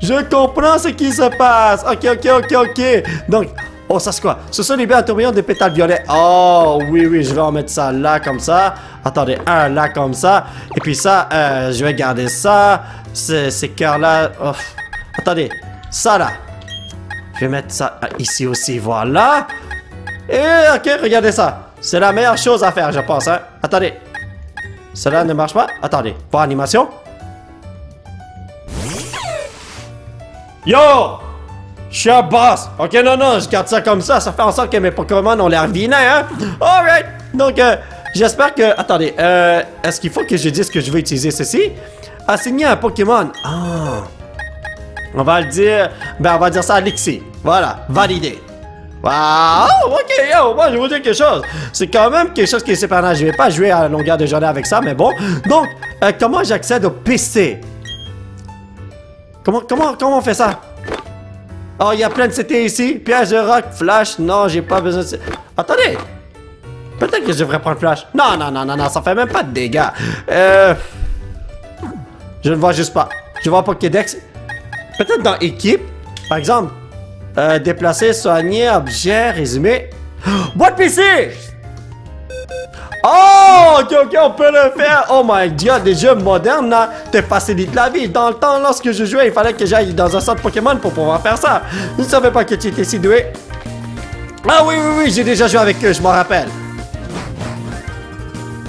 Je comprends ce qui se passe. Ok, ok, ok, ok. Donc, oh, ça c'est quoi? Ce sont les biens tourbillons de pétales violets. Oh, oui, oui, je vais en mettre ça là, comme ça. Attendez, un là, comme ça. Et puis ça, euh, je vais garder ça. Ces, ces cœurs-là. Oh. Attendez, ça là. Je vais mettre ça ici aussi, voilà. Et ok, regardez ça. C'est la meilleure chose à faire, je pense. Hein. Attendez. Cela ne marche pas? Attendez. Pour animation? Yo! Je suis un boss! Ok, non, non, je garde ça comme ça. Ça fait en sorte que mes Pokémon ont l'air vilains, hein? Alright! Donc, euh, j'espère que... Attendez, euh, est-ce qu'il faut que je dise que je veux utiliser ceci? Assigner un Pokémon. Ah... On va le dire, ben on va dire ça à Lixi. Voilà, validé. Waouh, ok, yo, moi je vais vous dire quelque chose. C'est quand même quelque chose qui est séparant. Je vais pas jouer à la longueur de journée avec ça, mais bon. Donc, euh, comment j'accède au PC? Comment, comment, comment on fait ça? Oh, il y a plein de CT ici. Piège de rock, flash. Non, j'ai pas besoin de... Attendez. Peut-être que je devrais prendre flash. Non, non, non, non, non, ça fait même pas de dégâts. Euh... Je ne vois juste pas. Je vois Pokédex. Peut-être dans équipe, par exemple. Euh, déplacer, soigner, objet, résumé. Boîte PC! Oh, ok, ok, on peut le faire. Oh my god, des jeux modernes, là, te facilitent la vie. Dans le temps, lorsque je jouais, il fallait que j'aille dans un centre Pokémon pour pouvoir faire ça. Je ne savais pas que tu étais si doué. Ah oui, oui, oui, j'ai déjà joué avec eux, je m'en rappelle.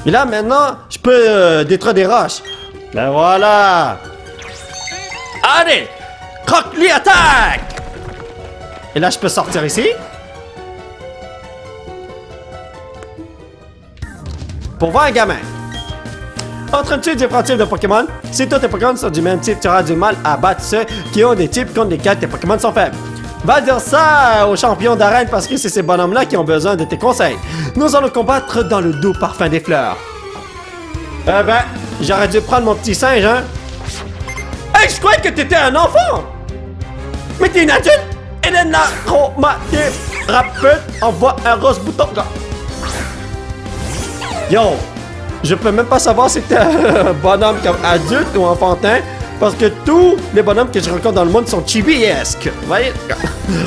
Et là, maintenant, je peux euh, détruire des roches. Ben voilà. Allez, Croque-lui, attaque! Et là, je peux sortir ici. Pour voir un gamin. Entre-tu différents types de Pokémon? Si tous tes Pokémon sont du même type, tu auras du mal à battre ceux qui ont des types contre lesquels tes Pokémon sont faibles. Va dire ça aux champions d'arène parce que c'est ces bonhommes-là qui ont besoin de tes conseils. Nous allons combattre dans le doux parfum des fleurs. Eh ben, j'aurais dû prendre mon petit singe, hein? Hey, je croyais que t'étais un enfant! Mais t'es une adulte! Elena rapide envoie un rose bouton. Yo! Je peux même pas savoir si t'es un bonhomme comme adulte ou enfantin. Parce que tous les bonhommes que je rencontre dans le monde sont chibi-esques. Voyez?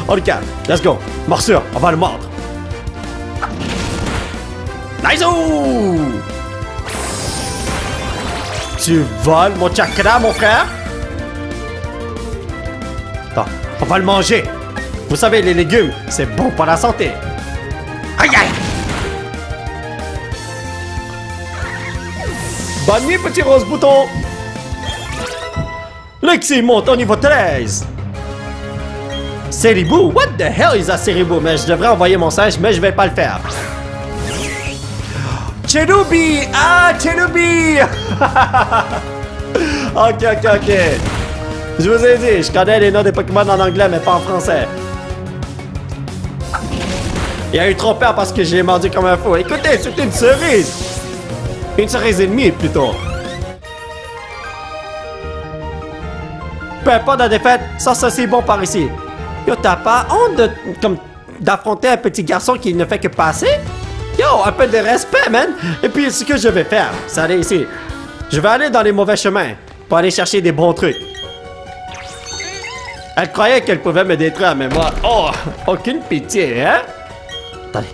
On le calme. Let's go. Morsure, on va le mordre. Nice! Tu voles mon chakra, mon frère? On va le manger. Vous savez, les légumes, c'est bon pour la santé. Aïe aïe! Bonne nuit, petit rose bouton! Lexi monte au niveau 13. Seribou? What the hell is a Seribou? Mais je devrais envoyer mon singe, mais je vais pas le faire. Cherubi! Ah, Cherubi! ok, ok, ok. Je vous ai dit, je connais les noms des Pokémon en anglais, mais pas en français. Il a eu trop peur parce que j'ai mordu comme un fou. Écoutez, c'est une cerise! Une cerise et demie, plutôt. Peu importe la défaite, ça, ça c'est bon par ici. Yo, t'as pas honte de, comme, d'affronter un petit garçon qui ne fait que passer? Yo, un peu de respect, man! Et puis, ce que je vais faire, c'est aller ici. Je vais aller dans les mauvais chemins pour aller chercher des bons trucs. Elle croyait qu'elle pouvait me détruire, mais moi, oh, aucune pitié, hein? Attendez.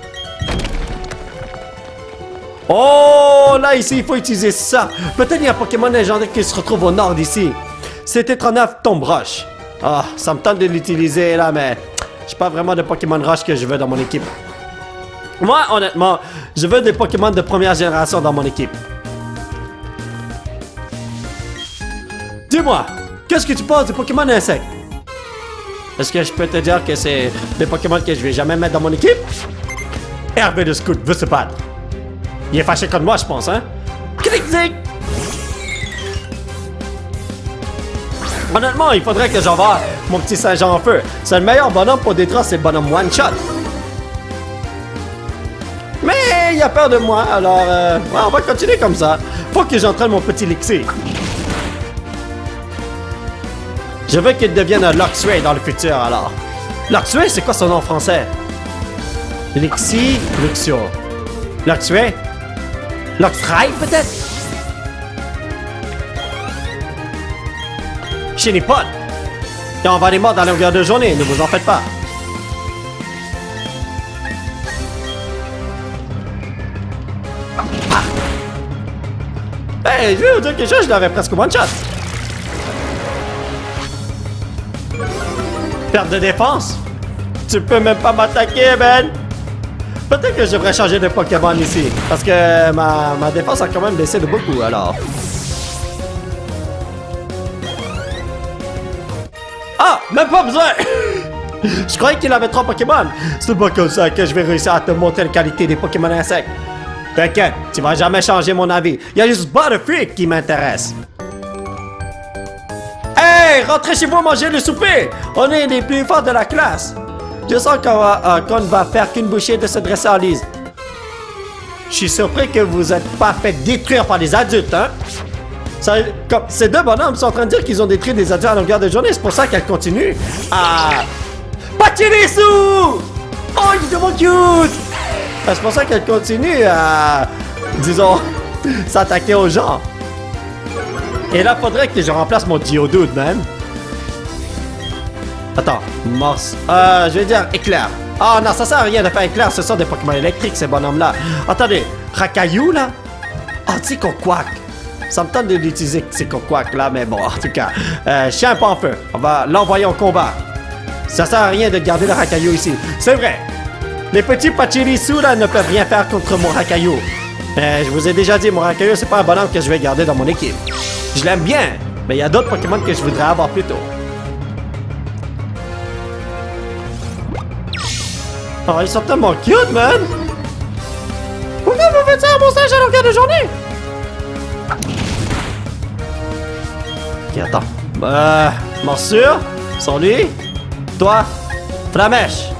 Oh, là, ici, il faut utiliser ça. Peut-être il y a un Pokémon légendaire qui se retrouve au nord d'ici. C'est Tétranaf Tombe Roche. Ah, ça me tente de l'utiliser là, mais j'ai pas vraiment de Pokémon Roche que je veux dans mon équipe. Moi, honnêtement, je veux des Pokémon de première génération dans mon équipe. Dis-moi, qu'est-ce que tu penses des Pokémon insectes? Est-ce que je peux te dire que c'est des Pokémon que je vais jamais mettre dans mon équipe? Hervé de Scout veut se battre. Il est fâché contre moi, je pense, hein? Critique! Honnêtement, il faudrait que j'envoie mon petit Saint-Jean en feu. C'est le meilleur bonhomme pour détruire ces bonhommes one-shot. Mais il a peur de moi, alors euh, on va continuer comme ça. Faut que j'entraîne mon petit Lixi. Je veux qu'il devienne un Luxray dans le futur, alors. Luxray, c'est quoi son nom en français? Lixi, Luxio. Luxray, peut-être? Shinipot! Et on va aller mort dans la longueur de journée, ne vous en faites pas. Ah. Hey, je vous dire quelque chose, je l'avais presque one shot. Perte de défense? Tu peux même pas m'attaquer, Ben! Peut-être que je devrais changer de Pokémon ici. Parce que ma, ma défense a quand même baissé de beaucoup, alors. Ah! Même pas besoin! je croyais qu'il avait trois Pokémon. C'est pas comme ça que je vais réussir à te montrer la qualité des Pokémon insectes. T'inquiète, tu vas jamais changer mon avis. Il y a juste Butterfree qui m'intéresse. Rentrez chez vous manger le souper! On est les plus forts de la classe. Je sens qu'on euh, ne va faire qu'une bouchée de ce dressage. Je suis surpris que vous n'êtes pas fait détruire par les adultes, hein? Ces deux bonhommes sont en train de dire qu'ils ont détruit des adultes à longueur de journée. C'est pour ça qu'elle continue à... Pachirisu! Oh, il est tellement cute! C'est pour ça qu'elle continue à... Disons... s'attaquer aux gens. Et là, faudrait que je remplace mon Geodude, man. Attends, Morse. Euh, je vais dire éclair. Ah non, ça sert à rien de faire éclair, ce sont des Pokémon électriques, ces bonhommes-là. Attendez, Rakayu, là? Ah, oh, Quack. Ça me tente de l'utiliser, Quack, là, mais bon, en tout cas. Euh, chien pas en feu. On va l'envoyer en combat. Ça sert à rien de garder le Rakayu ici. C'est vrai. Les petits Pachirisu, là, ne peuvent rien faire contre mon Rakayu. Mais je vous ai déjà dit, mon Rakayu, c'est pas un bonhomme que je vais garder dans mon équipe. Je l'aime bien, mais il y a d'autres Pokémon que je voudrais avoir plus tôt. Oh, ils sont tellement cute, man! Pourquoi vous faites ça mon singe à longueur de journée? Ok, attends. Euh, morsure. Sans lui. Toi. Flamèche.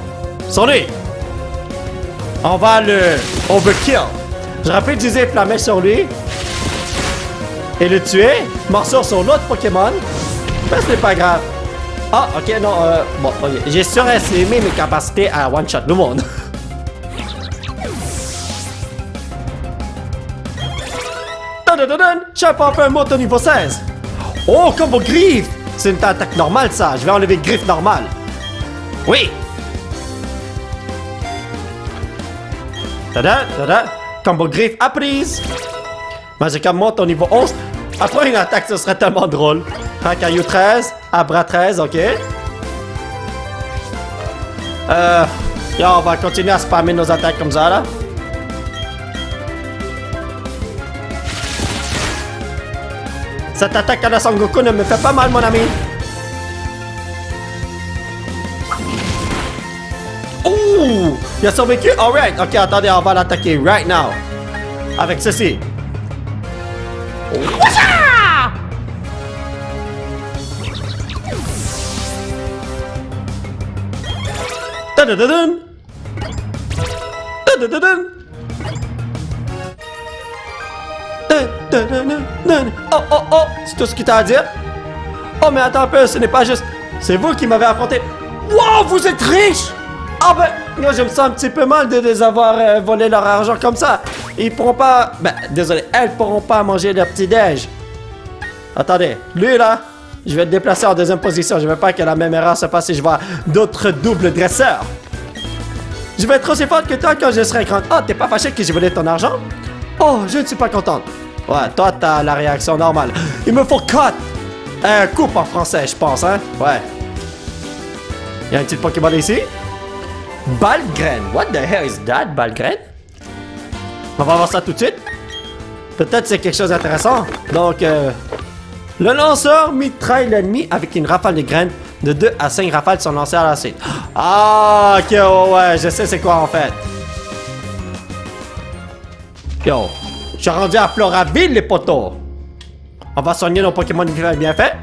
Sans lui. On va le overkill. J'aurais pu utiliser Flamèche sur lui. Et le tuer. Morsure sur l'autre Pokémon. Mais ce n'est pas grave. Ah, ok, non, euh, bon, ok. J'ai surestimé mes capacités à one-shot le monde. Chapeau un mot au niveau 16. Oh, combo griffe! C'est une attaque normale, ça. Je vais enlever griffe normale. Oui! Tada, tada. Combo griffe apprise. Magica monte au niveau 11. Après une attaque, ce serait tellement drôle. Rakayu 13, Abra 13, ok. Euh... On va continuer à spammer nos attaques comme ça, là. Cette attaque à la Sangoku ne me fait pas mal, mon ami. Ouh! Il a survécu? Alright. Ok, attendez, on va l'attaquer right now. Avec ceci. Oh, oh, oh! C'est tout ce qu'il t'a à dire? Oh, mais attends un peu, ce n'est pas juste... C'est vous qui m'avez affronté. Wow, vous êtes riche! Ah ben, moi je me sens un petit peu mal de les avoir euh, volé leur argent comme ça. Ils pourront pas... Ben, désolé, elles pourront pas manger leur petit-déj. Attendez, lui là, je vais le déplacer en deuxième position. Je veux pas que la même erreur se passe si je vois d'autres doubles dresseurs. Je vais être aussi forte que toi quand je serai grande. Oh, t'es pas fâché que j'ai volé ton argent? Oh, je ne suis pas contente. Ouais, toi, t'as la réaction normale. Il me faut cut! Euh, coupe en français, je pense, hein? Ouais. Il y a un petit Pokémon ici? Balgren. What the hell is that, Balgren? On va voir ça tout de suite. Peut-être c'est quelque chose d'intéressant. Donc, euh, le lanceur mitraille l'ennemi avec une rafale de graines. De 2 à 5 rafales sont lancées à la suite. Ah, ok, ouais, je sais c'est quoi en fait. Yo, je suis rendu à Floraville, les potos. On va soigner nos Pokémon bien fait.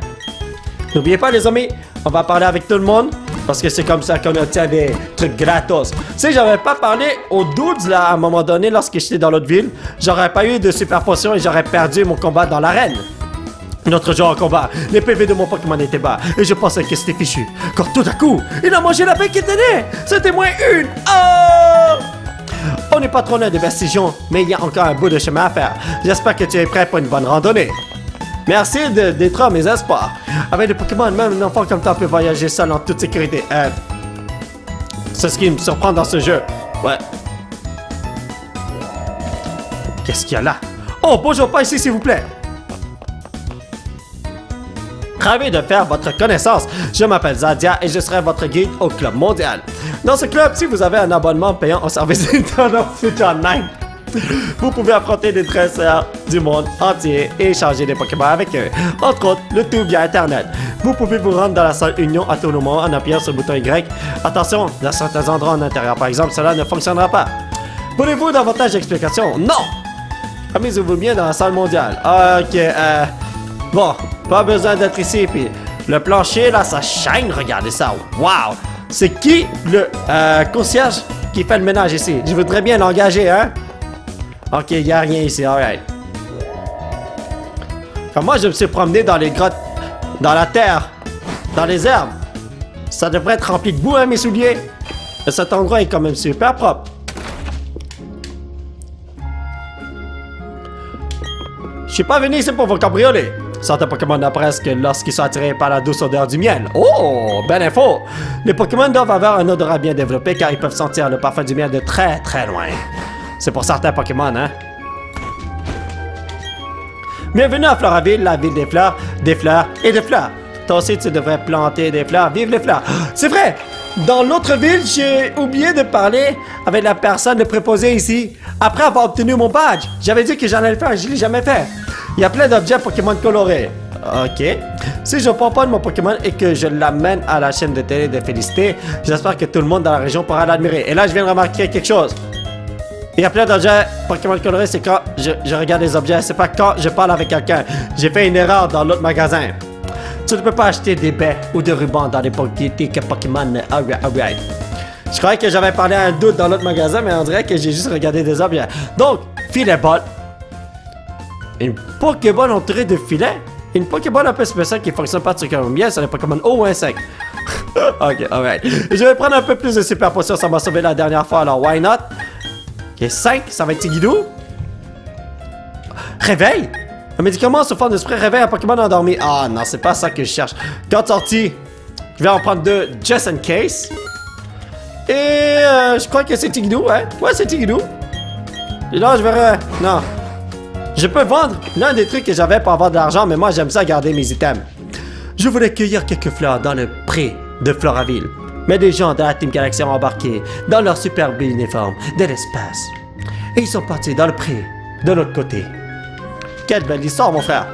N'oubliez pas, les amis, on va parler avec tout le monde. Parce que c'est comme ça qu'on obtient des trucs gratos. Sais, j'avais pas parlé aux dudes là à un moment donné lorsque j'étais dans l'autre ville. J'aurais pas eu de super potion et j'aurais perdu mon combat dans l'arène. Notre jeu en combat, les PV de mon Pokémon étaient bas et je pensais que c'était fichu. Quand tout à coup, il a mangé la baie qui tenait. C'était moins une. Oh! On n'est pas trop loin de Vestigion, mais il y a encore un bout de chemin à faire. J'espère que tu es prêt pour une bonne randonnée. Merci d'être mes espoirs. Avec des Pokémon, même un enfant comme toi peut voyager seul en toute sécurité. Euh, c'est ce qui me surprend dans ce jeu. Ouais. Qu'est-ce qu'il y a là? Oh, bonjour, pas ici, s'il vous plaît. Ravi de faire votre connaissance. Je m'appelle Zadia et je serai votre guide au Club Mondial. Dans ce club, si vous avez un abonnement payant au service Nintendo Switch Online, vous pouvez affronter des dresseurs du monde entier et échanger des Pokémon avec eux. Entre autres, le tout via Internet. Vous pouvez vous rendre dans la salle Union à tout moment en appuyant sur le bouton Y. Attention, dans certains endroits en intérieur, par exemple, cela ne fonctionnera pas. Voulez-vous davantage d'explications? Non! Amusez-vous bien dans la salle mondiale. Ok, euh... Bon, pas besoin d'être ici, puis le plancher, là, ça shine, regardez ça. Wow! C'est qui le euh, concierge qui fait le ménage ici? Je voudrais bien l'engager, hein? Ok, il a rien ici, alright. Comme moi, je me suis promené dans les grottes, dans la terre, dans les herbes. Ça devrait être rempli de boue, hein, mes souliers. Et cet endroit est quand même super propre. Je suis pas venu ici pour vous cabrioler. Certains Pokémon presque lorsqu'ils sont attirés par la douce odeur du miel. Oh, belle info! Les Pokémon doivent avoir un odorat bien développé car ils peuvent sentir le parfum du miel de très très loin. C'est pour certains Pokémon, hein? Bienvenue à Floraville, la ville des fleurs, des fleurs et des fleurs. Toi aussi, tu devrais planter des fleurs. Vive les fleurs! C'est vrai! Dans l'autre ville, j'ai oublié de parler avec la personne de préposé ici. Après avoir obtenu mon badge, j'avais dit que j'allais le faire, je l'ai jamais fait. Il y a plein d'objets Pokémon colorés. Ok. Si je prends pas mon Pokémon et que je l'amène à la chaîne de télé de Félicité, j'espère que tout le monde dans la région pourra l'admirer. Et là, je viens de remarquer quelque chose. Il y a plein d'objets Pokémon colorés, c'est quand je, regarde les objets, c'est pas quand je parle avec quelqu'un. J'ai fait une erreur dans l'autre magasin. Tu ne peux pas acheter des baies ou des rubans dans les boutiques Pokémon. Alright, Je croyais que j'avais parlé à un doute dans l'autre magasin, mais on dirait que j'ai juste regardé des objets. Donc, filet ball. Une Pokéball entourée de filets. Une Pokéball un peu spéciale qui fonctionne particulièrement bien sur les Pokémon eau ou insectes. ok, alright. Je vais prendre un peu plus de super potions, ça m'a sauvé la dernière fois, alors why not? 5, ça va être Tigidou. Réveil! Un médicament sous forme de spray réveil un Pokémon endormi. Ah non, c'est pas ça que je cherche. Quand sorti, je vais en prendre deux just in case. Et euh, je crois que c'est Tigidou, hein? Ouais, c'est Tigidou. Et là, je verrai. Non. Je peux vendre l'un des trucs que j'avais pour avoir de l'argent, mais moi, j'aime ça garder mes items. Je voulais cueillir quelques fleurs dans le pré de Floraville. Mais des gens de la Team Galaxy ont embarqué dans leur superbe uniforme de l'espace. Et ils sont partis dans le pré, de l'autre côté. Quelle belle histoire, mon frère!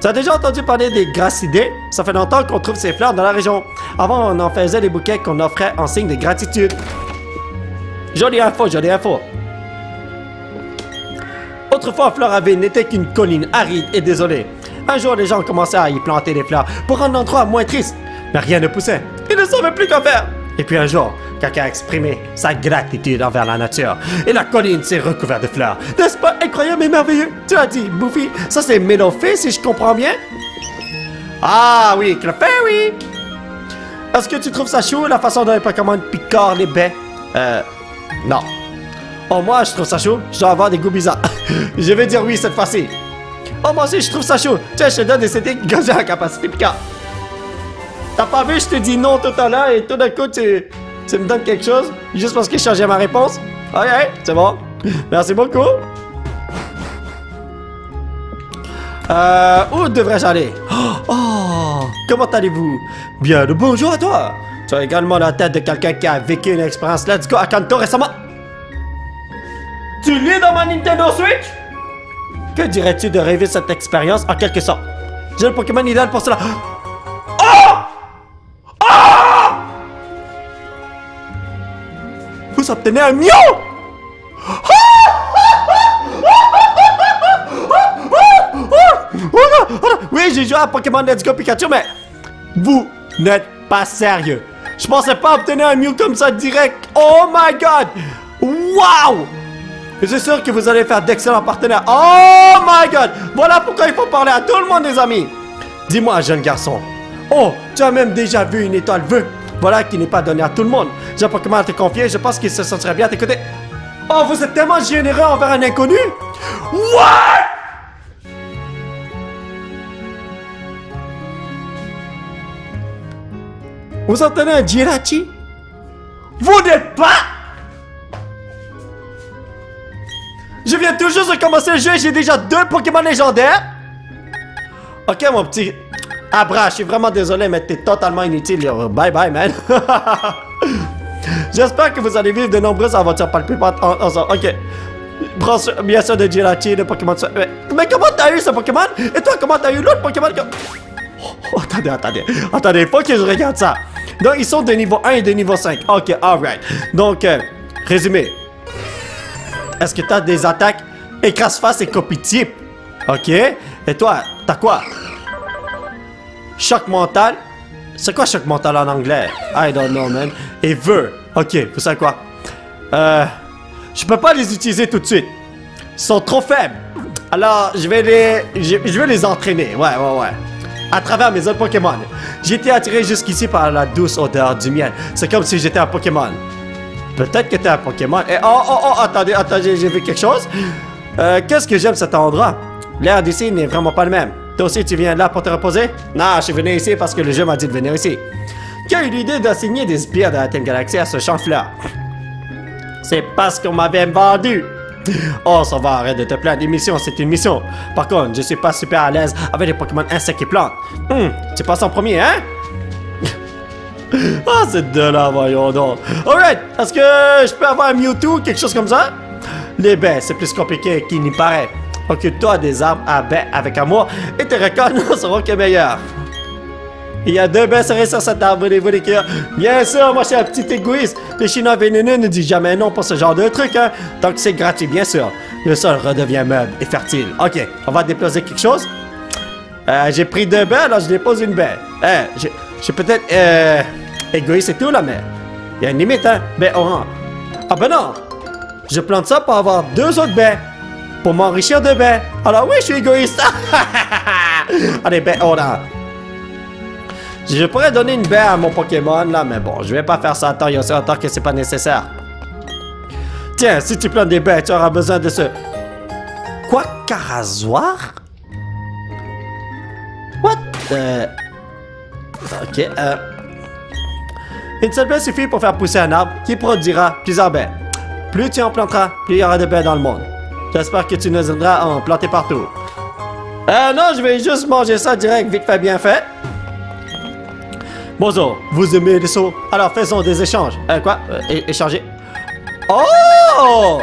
Tu as déjà entendu parler des grassidés? Ça fait longtemps qu'on trouve ces fleurs dans la région. Avant, on en faisait des bouquets qu'on offrait en signe de gratitude. Jolie info, jolie info. Autrefois, Floraville n'était qu'une colline aride et désolée. Un jour, les gens commençaient à y planter des fleurs pour rendre l'endroit moins triste. Mais rien ne poussait. Ils ne savaient plus quoi faire. Et puis un jour, quelqu'un a exprimé sa gratitude envers la nature. Et la colline s'est recouverte de fleurs. N'est-ce pas incroyable et merveilleux? Tu as dit, Buffy, ça c'est Meadowface si je comprends bien? Ah oui, oui. Est-ce que tu trouves ça chaud la façon dont les Pokémon picorent les baies? Euh, non. Oh, moi, je trouve ça chaud. Je dois avoir des goûts bizarres. je vais dire oui cette fois-ci. Oh, moi aussi, je trouve ça chaud. Tiens, je te donne des CD quand j'ai la capacité piquant. T'as pas vu, je te dis non tout à l'heure et tout d'un coup, tu, tu me donnes quelque chose juste parce que je changeais ma réponse? Ok, c'est bon. Merci beaucoup. Euh, où devrais-je aller? Oh, comment allez-vous? Bien, bonjour à toi. Tu as également la tête de quelqu'un qui a vécu une expérience Let's Go à Kanto récemment. Tu lis dans ma Nintendo Switch? Que dirais-tu de rêver cette expérience en quelque sorte? J'ai le Pokémon idéal pour cela. Oh! Oh! Vous obtenez un Mew! Oui, j'ai joué à Pokémon Let's Go Pikachu, mais vous n'êtes pas sérieux. Je pensais pas obtenir un Mew comme ça direct. Oh my god! Wow! Je suis sûr que vous allez faire d'excellents partenaires. Oh my god! Voilà pourquoi il faut parler à tout le monde, les amis. Dis-moi, jeune garçon. Oh, tu as même déjà vu une étoile vue. Voilà qui n'est pas donné à tout le monde. J'ai Pokémon à te confier. Je pense qu'il se sentirait bien à t'écouter. Oh, vous êtes tellement généreux envers un inconnu. What? Vous entendez un Jirachi? Vous n'êtes pas Je viens tout juste de commencer le jeu et j'ai déjà deux Pokémon légendaires Ok mon petit Abra, je suis vraiment désolé mais t'es totalement inutile. Bye bye man J'espère que vous allez vivre de nombreuses aventures palpitantes ensemble. Ok. Bien sûr de Jirachi, de Pokémon. Mais, mais comment t'as eu ce Pokémon? Et toi, comment t'as eu l'autre Pokémon oh, Attendez, attendez. Attendez, faut que je regarde ça. Donc, ils sont de niveau 1 et de niveau 5. Ok, alright. Donc, euh, résumé. Est-ce que t'as des attaques? Écrase-face et copie type? Ok. Et toi, t'as quoi? Choc mental? C'est quoi choc mental en anglais? I don't know, man. Et veut. Ok, vous savez quoi? Euh. Je peux pas les utiliser tout de suite. Ils sont trop faibles. Alors, je vais les. Je, je vais les entraîner. Ouais, ouais, ouais à travers mes autres Pokémon. Été attiré jusqu'ici par la douce odeur du miel. C'est comme si j'étais un Pokémon. Peut-être que t'es un Pokémon. Et oh, oh, oh, attendez, attendez, j'ai vu quelque chose. Euh, qu'est-ce que j'aime cet endroit? L'air d'ici n'est vraiment pas le même. Toi aussi, tu viens là pour te reposer? Non, je suis venu ici parce que le jeu m'a dit de venir ici. Qui a eu l'idée d'assigner des spires de la Team Galaxy à ce champ-fleur? C'est parce qu'on m'avait vendu. Oh, ça va, arrête de te plaindre. Une mission, c'est une mission. Par contre, je suis pas super à l'aise avec les Pokémon insectes et plantes. Hum, tu passes en premier, hein? Ah, c'est de là, voyons donc. Alright, est-ce que je peux avoir un Mewtwo, quelque chose comme ça? Les baies, c'est plus compliqué qu'il n'y paraît. Occupe-toi des armes à baies avec amour et tes récoltes seront que meilleures. Il y a deux baies serrées sur cette arbre, voulez-vous l'écrire? Bien sûr, moi je suis un petit égoïste. Les Chinois vénéneux ne disent jamais non pour ce genre de truc, hein. Donc c'est gratuit, bien sûr. Le sol redevient meuble et fertile. Ok, on va déposer quelque chose. Euh, j'ai pris deux baies, alors je dépose une baie. Euh, j'ai peut-être euh, égoïste et tout là, mais il y a une limite, hein. Baie orange. Ah ben non! Je plante ça pour avoir deux autres baies. Pour m'enrichir de baies. Alors oui, je suis égoïste. Allez, baie orange. Je pourrais donner une baie à mon Pokémon, là, mais bon, je vais pas faire ça tant il y a que c'est pas nécessaire. Tiens, si tu plantes des baies, tu auras besoin de ce... Quoi, carasoir? What? Euh... Ok, euh... Une seule baie suffit pour faire pousser un arbre qui produira plusieurs baies. Plus tu en planteras, plus il y aura de baies dans le monde. J'espère que tu nous aideras à en planter partout. Euh, non, je vais juste manger ça direct, vite fait, bien fait. Bonjour, vous aimez les sauts? Alors faisons des échanges. Euh, quoi? Euh, échanger? Oh!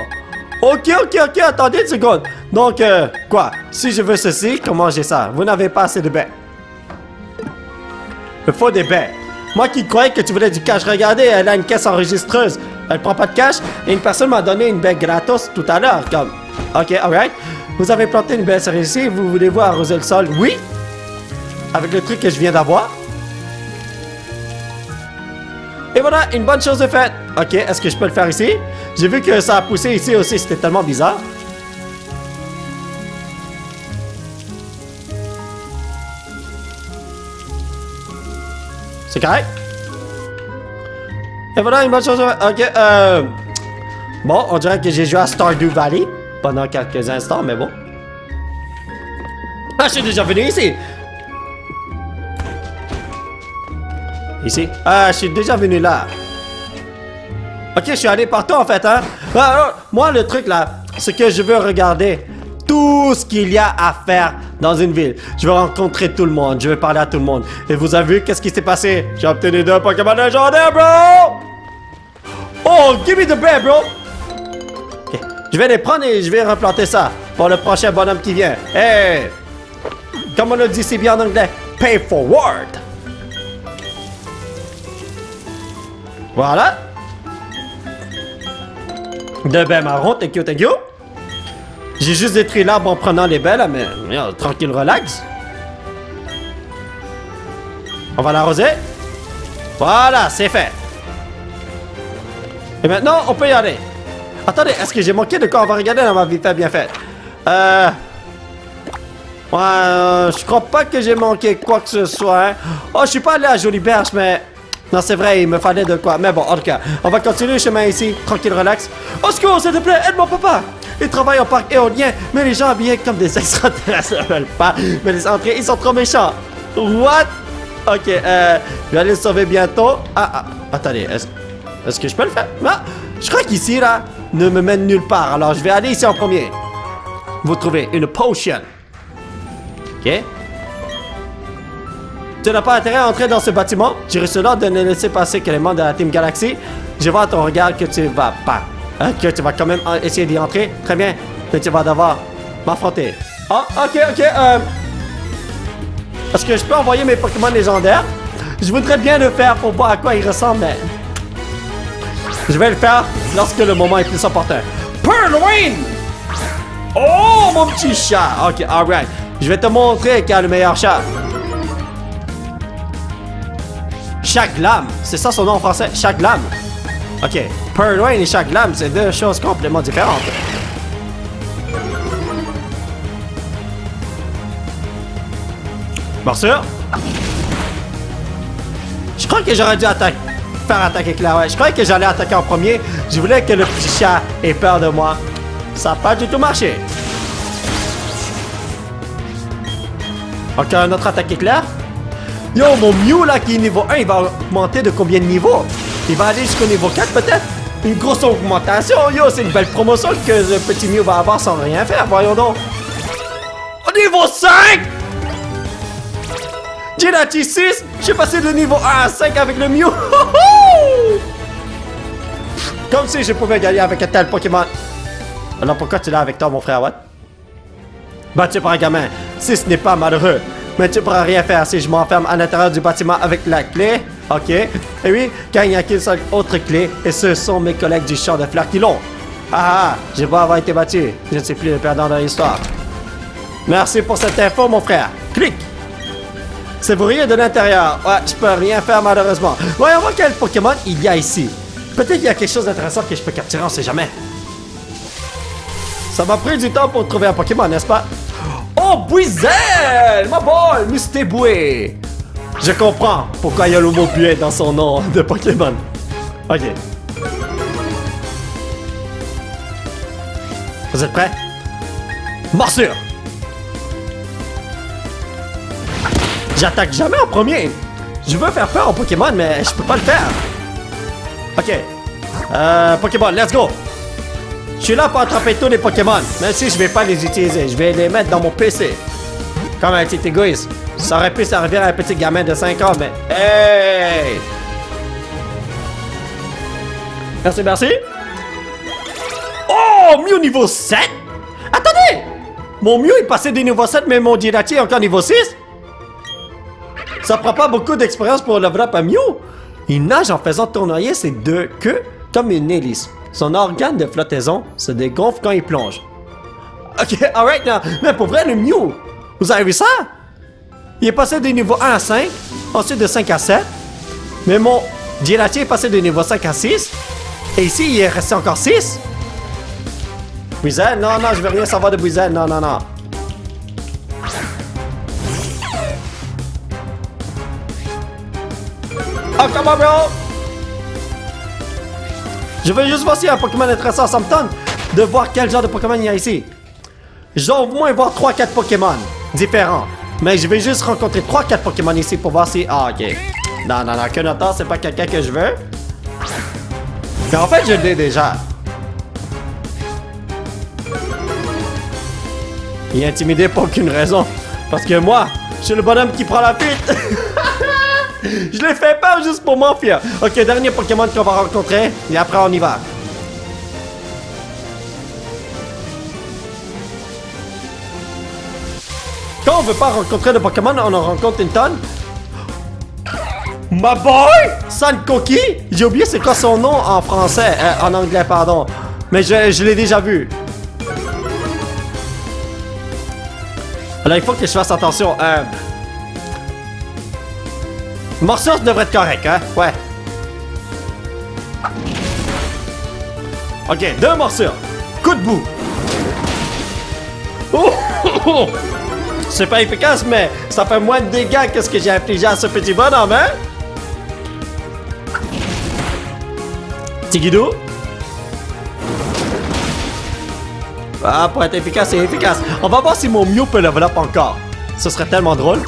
Ok, ok, ok, attendez une seconde. Donc, euh, quoi? Si je veux ceci, comment j'ai ça? Vous n'avez pas assez de baies. Il faut des baies. Moi qui croyais que tu voulais du cash, regardez, elle a une caisse enregistreuse. Elle prend pas de cash et une personne m'a donné une baie gratos tout à l'heure. Comme, ok, alright. Vous avez planté une baie ici, vous voulez-vous arroser le sol? Oui. Avec le truc que je viens d'avoir. Et voilà, une bonne chose de faite. Ok, est-ce que je peux le faire ici? J'ai vu que ça a poussé ici aussi, c'était tellement bizarre. C'est correct? Et voilà, une bonne chose. Ok, euh... Bon, on dirait que j'ai joué à Stardew Valley pendant quelques instants, mais bon. Ah, je suis déjà venu ici! Ici? Ah, je suis déjà venu là. Ok, je suis allé partout en fait, hein. Ah, ah, moi, le truc là, c'est que je veux regarder tout ce qu'il y a à faire dans une ville. Je veux rencontrer tout le monde, je veux parler à tout le monde. Et vous avez vu qu'est-ce qui s'est passé? J'ai obtenu deux Pokémon légendaires, bro! Oh, give me the bear, bro! Ok, Je vais les prendre et je vais replanter ça pour le prochain bonhomme qui vient. Hey! Comme on le dit si bien en anglais, pay forward! Voilà. De baies marron, thank you, thank you. J'ai juste détruit l'arbre en prenant les là, mais regarde, tranquille, relax. On va l'arroser. Voilà, c'est fait. Et maintenant, on peut y aller. Attendez, est-ce que j'ai manqué de quoi? On va regarder dans ma vie bien faite. Euh... Ouais, euh, je crois pas que j'ai manqué quoi que ce soit. hein. Oh, je suis pas allé à Jolie Berge, mais... Non, c'est vrai, il me fallait de quoi. Mais bon, en tout cas, on va continuer le chemin ici, tranquille, relax. Au secours, s'il te plaît, aide mon papa! Il travaille en parc éolien, mais les gens habillés comme des extraterrestres ne veulent pas. Mais les entrées, ils sont trop méchants. What? Ok, euh, je vais aller le sauver bientôt. Ah, ah, attendez, est-ce est-ce que je peux le faire? Ah, je crois qu'ici, là, ne me mène nulle part. Alors, je vais aller ici en premier. Vous trouvez une potion. Ok. Tu n'as pas intérêt à entrer dans ce bâtiment. Risque là de ne laisser passer que les membres de la Team Galaxy. Je vois à ton regard que tu vas pas. Hein, que tu vas quand même essayer d'y entrer. Très bien. Mais tu vas devoir m'affronter. Ah, ok, ok. Euh... Est-ce que je peux envoyer mes Pokémon légendaires? Je voudrais bien le faire pour voir à quoi ils ressemblent, mais... Je vais le faire lorsque le moment est plus opportun. Purloin! Oh, mon petit chat! Ok, alright. Je vais te montrer qui a le meilleur chat. Chaglam, c'est ça son nom en français? Chaglam. Ok, Purloin et Chaglam, c'est deux choses complètement différentes. Morsure. Je crois que j'aurais dû attaquer. Faire attaquer ouais. Je croyais que j'allais attaquer en premier. Je voulais que le petit chat ait peur de moi. Ça n'a pas du tout marché. Ok, un autre attaque éclair. Yo, mon Mew là qui est niveau 1, il va augmenter de combien de niveaux? Il va aller jusqu'au niveau 4 peut-être? Une grosse augmentation, yo, c'est une belle promotion que le petit Mew va avoir sans rien faire, voyons donc. Au niveau 5 Gennady 6 J'ai passé de niveau 1 à 5 avec le Mew. Comme si je pouvais gagner avec un tel Pokémon. Alors pourquoi tu l'as avec toi, mon frère, what? Battu par un gamin, si ce n'est pas malheureux. Mais tu pourras rien faire si je m'enferme à l'intérieur du bâtiment avec la clé. Ok? Et oui, car il n'y a qu'une seule autre clé, et ce sont mes collègues du champ de fleurs qui l'ont. Ah ah, j'ai beau avoir été battu. Je ne suis plus le perdant dans l'histoire. Merci pour cette info, mon frère. Clic. C'est rire de l'intérieur. Ouais, je peux rien faire malheureusement. Voyons voir quel Pokémon il y a ici. Peut-être qu'il y a quelque chose d'intéressant que je peux capturer, on sait jamais. Ça m'a pris du temps pour trouver un Pokémon, n'est-ce pas? Oh, Buizel! Ma boy, Mr. Boué! Je comprends pourquoi il y a le mot buée dans son nom de Pokémon. Ok. Vous êtes prêts? Morsure! J'attaque jamais en premier! Je veux faire peur aux Pokémon, mais je peux pas le faire. Ok. Euh, Pokémon, let's go! Je suis là pour attraper tous les Pokémon, même si je vais pas les utiliser. Je vais les mettre dans mon PC. Comme un petit égoïste. Ça aurait pu servir à un petit gamin de 5 ans, mais... Hey! Merci, merci. Oh, Mew niveau 7? Attendez! Mon Mew est passé des niveau 7, mais mon Jiraiya est encore niveau 6? Ça prend pas beaucoup d'expérience pour level up à Mew. Il nage en faisant tournoyer ses deux queues comme une hélice. Son organe de flottaison se dégonfle quand il plonge. Ok, alright, mais pour vrai, le Mew, vous avez vu ça? Il est passé des niveaux 1 à 5, ensuite de 5 à 7. Mais mon Jiraiya est passé de niveau 5 à 6. Et ici, il est resté encore 6. Buizel? Non, non, je veux rien savoir de Buizel. Non, non, non. Oh, come on, bro! Je veux juste voir a un Pokémon intéressant. Ça me de voir quel genre de Pokémon il y a ici. Dois au moins voir 3-4 Pokémon différents. Mais je vais juste rencontrer 3-4 Pokémon ici pour voir si... Ah, ok. Non, non, non, Kunotar, c'est pas quelqu'un que je veux. Mais en fait, je l'ai déjà. Il est intimidé pour aucune raison. Parce que moi, je suis le bonhomme qui prend la fuite. je l'ai fait peur juste pour m'enfuir. Ok, dernier Pokémon qu'on va rencontrer. Et après, on y va. Quand on veut pas rencontrer de Pokémon, on en rencontre une tonne. My boy! San Koki! J'ai oublié c'est quoi son nom en français, euh, en anglais, pardon. Mais je, je l'ai déjà vu. Alors, il faut que je fasse attention. Euh... Morsure devrait être correct, hein? Ouais. Ok, deux morsures. Coup de bout. Oh! C'est pas efficace, mais ça fait moins de dégâts que ce que j'ai infligé à ce petit bonhomme, hein? Tigidou? Ah, pour être efficace, c'est efficace. On va voir si mon Mew peut level up encore. Ce serait tellement drôle.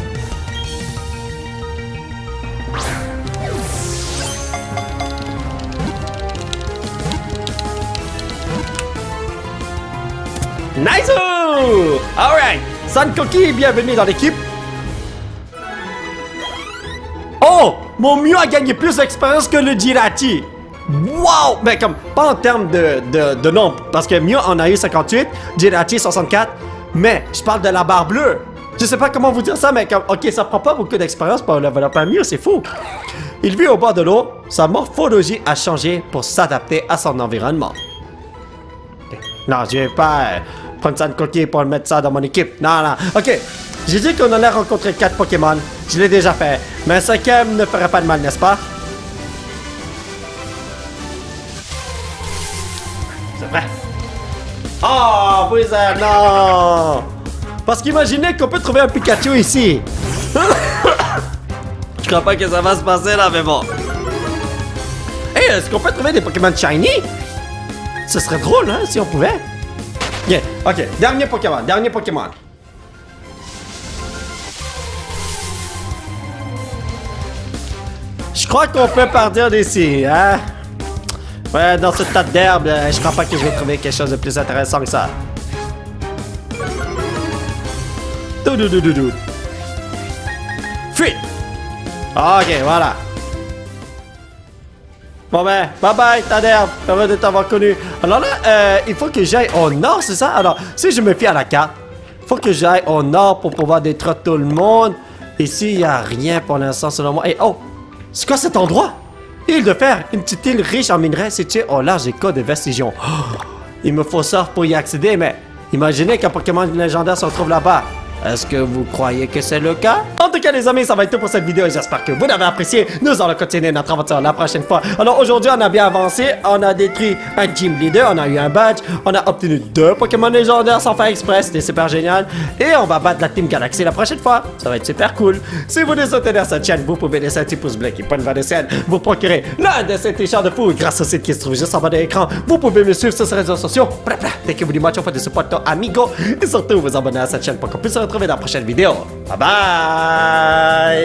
Nice! Alright! Sankoki, bienvenue dans l'équipe. Oh! Mon Mew a gagné plus d'expérience que le Jirati. Wow! Ben comme, pas en termes de, de, nombre, parce que Mew en a eu 58, Jirati 64, mais je parle de la barre bleue. Je sais pas comment vous dire ça, mais comme, ok, ça prend pas beaucoup d'expérience pour up un Mew, c'est fou. Il vit au bord de l'eau, sa morphologie a changé pour s'adapter à son environnement. Non, je vais pas euh, prendre ça de coquille pour mettre ça dans mon équipe. Non, non. Ok, j'ai dit qu'on allait rencontrer 4 Pokémon. Je l'ai déjà fait. Mais un cinquième ne ferait pas de mal, n'est-ce pas? C'est vrai. Oh, Wizard, non! Parce qu'imaginez qu'on peut trouver un Pikachu ici. Je crois pas que ça va se passer là, mais bon. Hey, est-ce qu'on peut trouver des Pokémon Shiny? Ce serait drôle, hein, si on pouvait. Yeah, ok. Dernier Pokémon, dernier Pokémon. Je crois qu'on peut partir d'ici, hein? Ouais, dans ce tas d'herbe, euh, je crois pas que je vais trouver quelque chose de plus intéressant que ça. Doudoudoudou. Fuite! Ok, voilà. Bon ben, bye bye, Tader. Heureux de t'avoir connu. Alors là, euh, il faut que j'aille au nord, c'est ça? Alors, si je me fie à la carte, il faut que j'aille au nord pour pouvoir détruire tout le monde. Ici, il n'y a rien pour l'instant selon moi. Et oh, c'est quoi cet endroit? Île de fer, une petite île riche en minerais située au large des côtes de Vestigion. Oh, il me faut ça pour y accéder, mais imaginez qu'un Pokémon légendaire se retrouve là-bas. Est-ce que vous croyez que c'est le cas? En tout cas, les amis, ça va être tout pour cette vidéo. J'espère que vous l'avez apprécié. Nous allons continuer notre aventure la prochaine fois. Alors aujourd'hui, on a bien avancé. On a détruit un Team Leader. On a eu un badge. On a obtenu deux Pokémon légendaires sans faire express. C'était super génial. Et on va battre la Team Galaxy la prochaine fois. Ça va être super cool. Si vous voulez soutenir cette chaîne, vous pouvez laisser un petit pouce bleu qui pointe vers le ciel. Vous procurer l'un de ces t-shirts de fou grâce au site qui se trouve juste en bas de l'écran. Vous pouvez me suivre sur ces réseaux sociaux. Dès que vous dites on fait de support amigo. Et surtout, vous abonner à cette chaîne pour qu'on puisse se retrouver dans la prochaine vidéo. Bye bye